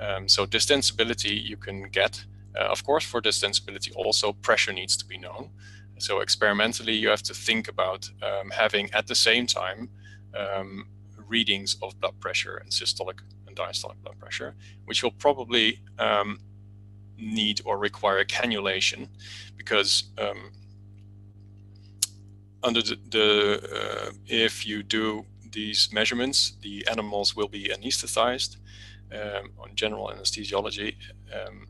Um, so distensibility you can get. Uh, of course, for distensibility, also pressure needs to be known. So experimentally, you have to think about um, having at the same time um, readings of blood pressure and systolic and diastolic blood pressure, which will probably um, need or require cannulation because um, under the, the uh, if you do these measurements, the animals will be anesthetized um, on general anesthesiology um,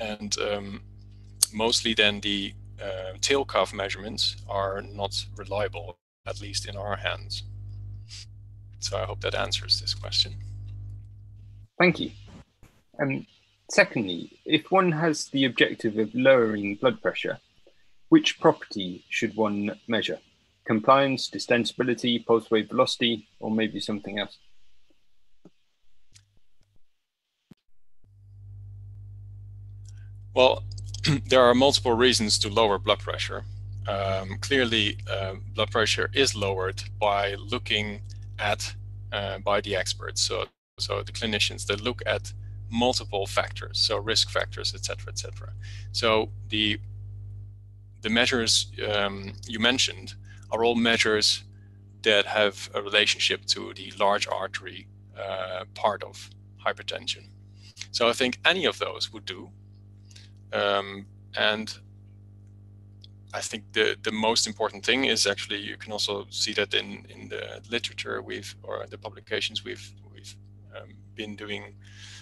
and mostly then the uh, tail cuff measurements are not reliable, at least in our hands. So I hope that answers this question. Thank you. Um, secondly, if one has the objective of lowering blood pressure, which property should one measure? Compliance, distensibility, pulse wave velocity, or maybe something else? Well, [clears throat] there are multiple reasons to lower blood pressure. Um, clearly, uh, blood pressure is lowered by looking at uh, by the experts, so so the clinicians that look at multiple factors, so risk factors, etc., etc. So the the measures um, you mentioned are all measures that have a relationship to the large artery uh, part of hypertension. So I think any of those would do. Um, and I think the, the most important thing is actually you can also see that in, in the literature we've or the publications we've we've um, been doing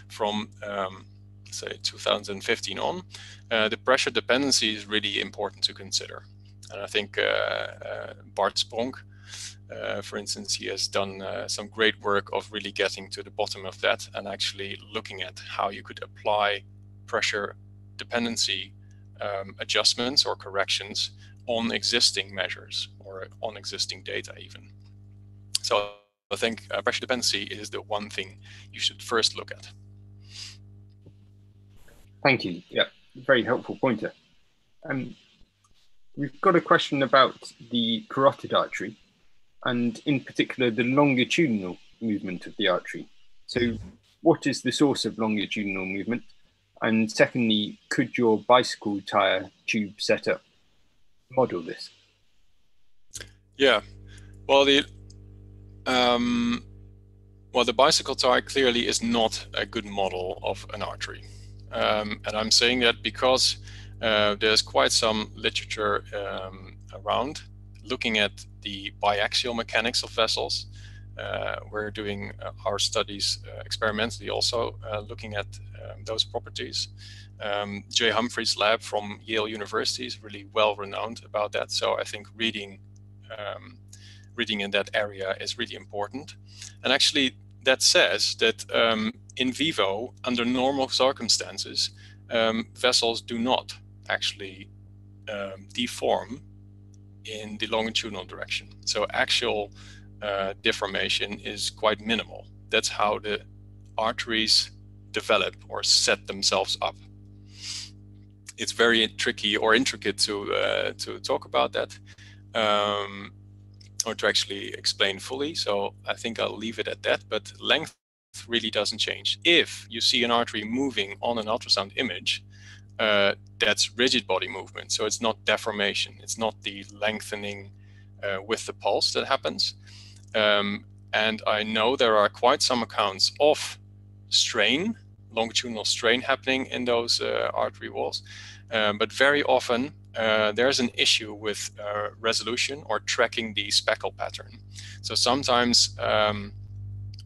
from um, say 2015 on. Uh, the pressure dependency is really important to consider, and I think uh, uh, Bart Spronk, uh, for instance, he has done uh, some great work of really getting to the bottom of that and actually looking at how you could apply pressure dependency um, adjustments or corrections on existing measures or on existing data even. So I think uh, pressure dependency is the one thing you should first look at. Thank you. Yeah, very helpful pointer. Um, we've got a question about the carotid artery and in particular the longitudinal movement of the artery. So what is the source of longitudinal movement and secondly, could your bicycle tire tube setup model this? Yeah, well, the um, well, the bicycle tire clearly is not a good model of an artery, um, and I'm saying that because uh, there's quite some literature um, around looking at the biaxial mechanics of vessels. Uh, we're doing uh, our studies uh, experimentally also looking at um, those properties. Um, Jay Humphrey's lab from Yale University is really well renowned about that. So I think reading um, reading in that area is really important. And actually, that says that um, in vivo, under normal circumstances, um, vessels do not actually um, deform in the longitudinal direction. So actual uh, deformation is quite minimal. That's how the arteries develop or set themselves up. It's very tricky or intricate to uh, to talk about that um, or to actually explain fully. So I think I'll leave it at that. But length really doesn't change. If you see an artery moving on an ultrasound image, uh, that's rigid body movement. So it's not deformation. It's not the lengthening uh, with the pulse that happens. Um, and I know there are quite some accounts of strain, longitudinal strain happening in those uh, artery walls. Um, but very often uh, there's an issue with uh, resolution or tracking the speckle pattern. So sometimes, um,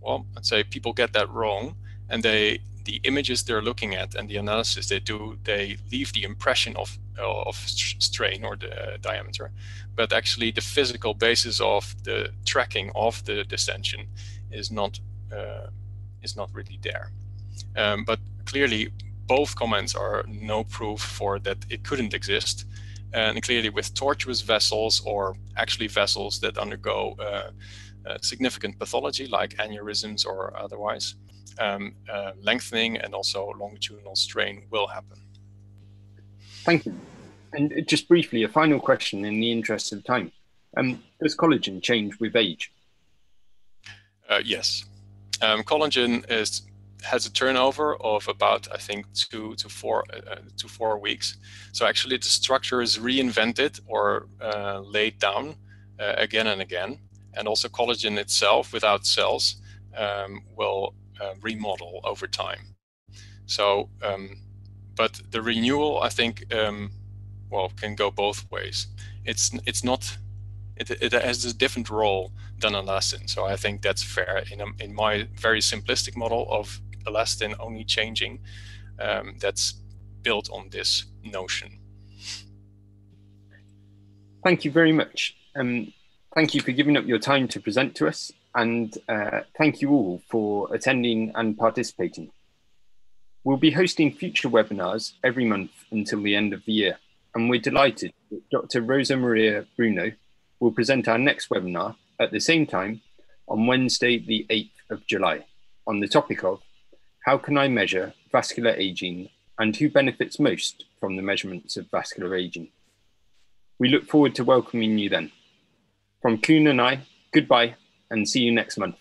well, let's say people get that wrong and they the images they're looking at and the analysis they do, they leave the impression of, of strain or the diameter, but actually the physical basis of the tracking of the distension is not uh, is not really there. Um, but clearly, both comments are no proof for that it couldn't exist. And clearly, with tortuous vessels or actually vessels that undergo uh, uh, significant pathology like aneurysms or otherwise, um, uh, lengthening and also longitudinal strain will happen. Thank you. And just briefly, a final question in the interest of time. Um, does collagen change with age? Uh, yes. Um, collagen is has a turnover of about I think two to four uh, to four weeks. So actually, the structure is reinvented or uh, laid down uh, again and again, and also collagen itself, without cells, um, will uh, remodel over time. So, um, but the renewal, I think, um, well, can go both ways. It's it's not it, it has a different role than elastin. So I think that's fair in, a, in my very simplistic model of elastin only changing um, that's built on this notion. Thank you very much. Um, thank you for giving up your time to present to us and uh, thank you all for attending and participating. We'll be hosting future webinars every month until the end of the year, and we're delighted that Dr. Rosa Maria Bruno will present our next webinar at the same time on Wednesday, the 8th of July, on the topic of how can I measure vascular aging and who benefits most from the measurements of vascular aging. We look forward to welcoming you then. From Koen and I, goodbye and see you next month.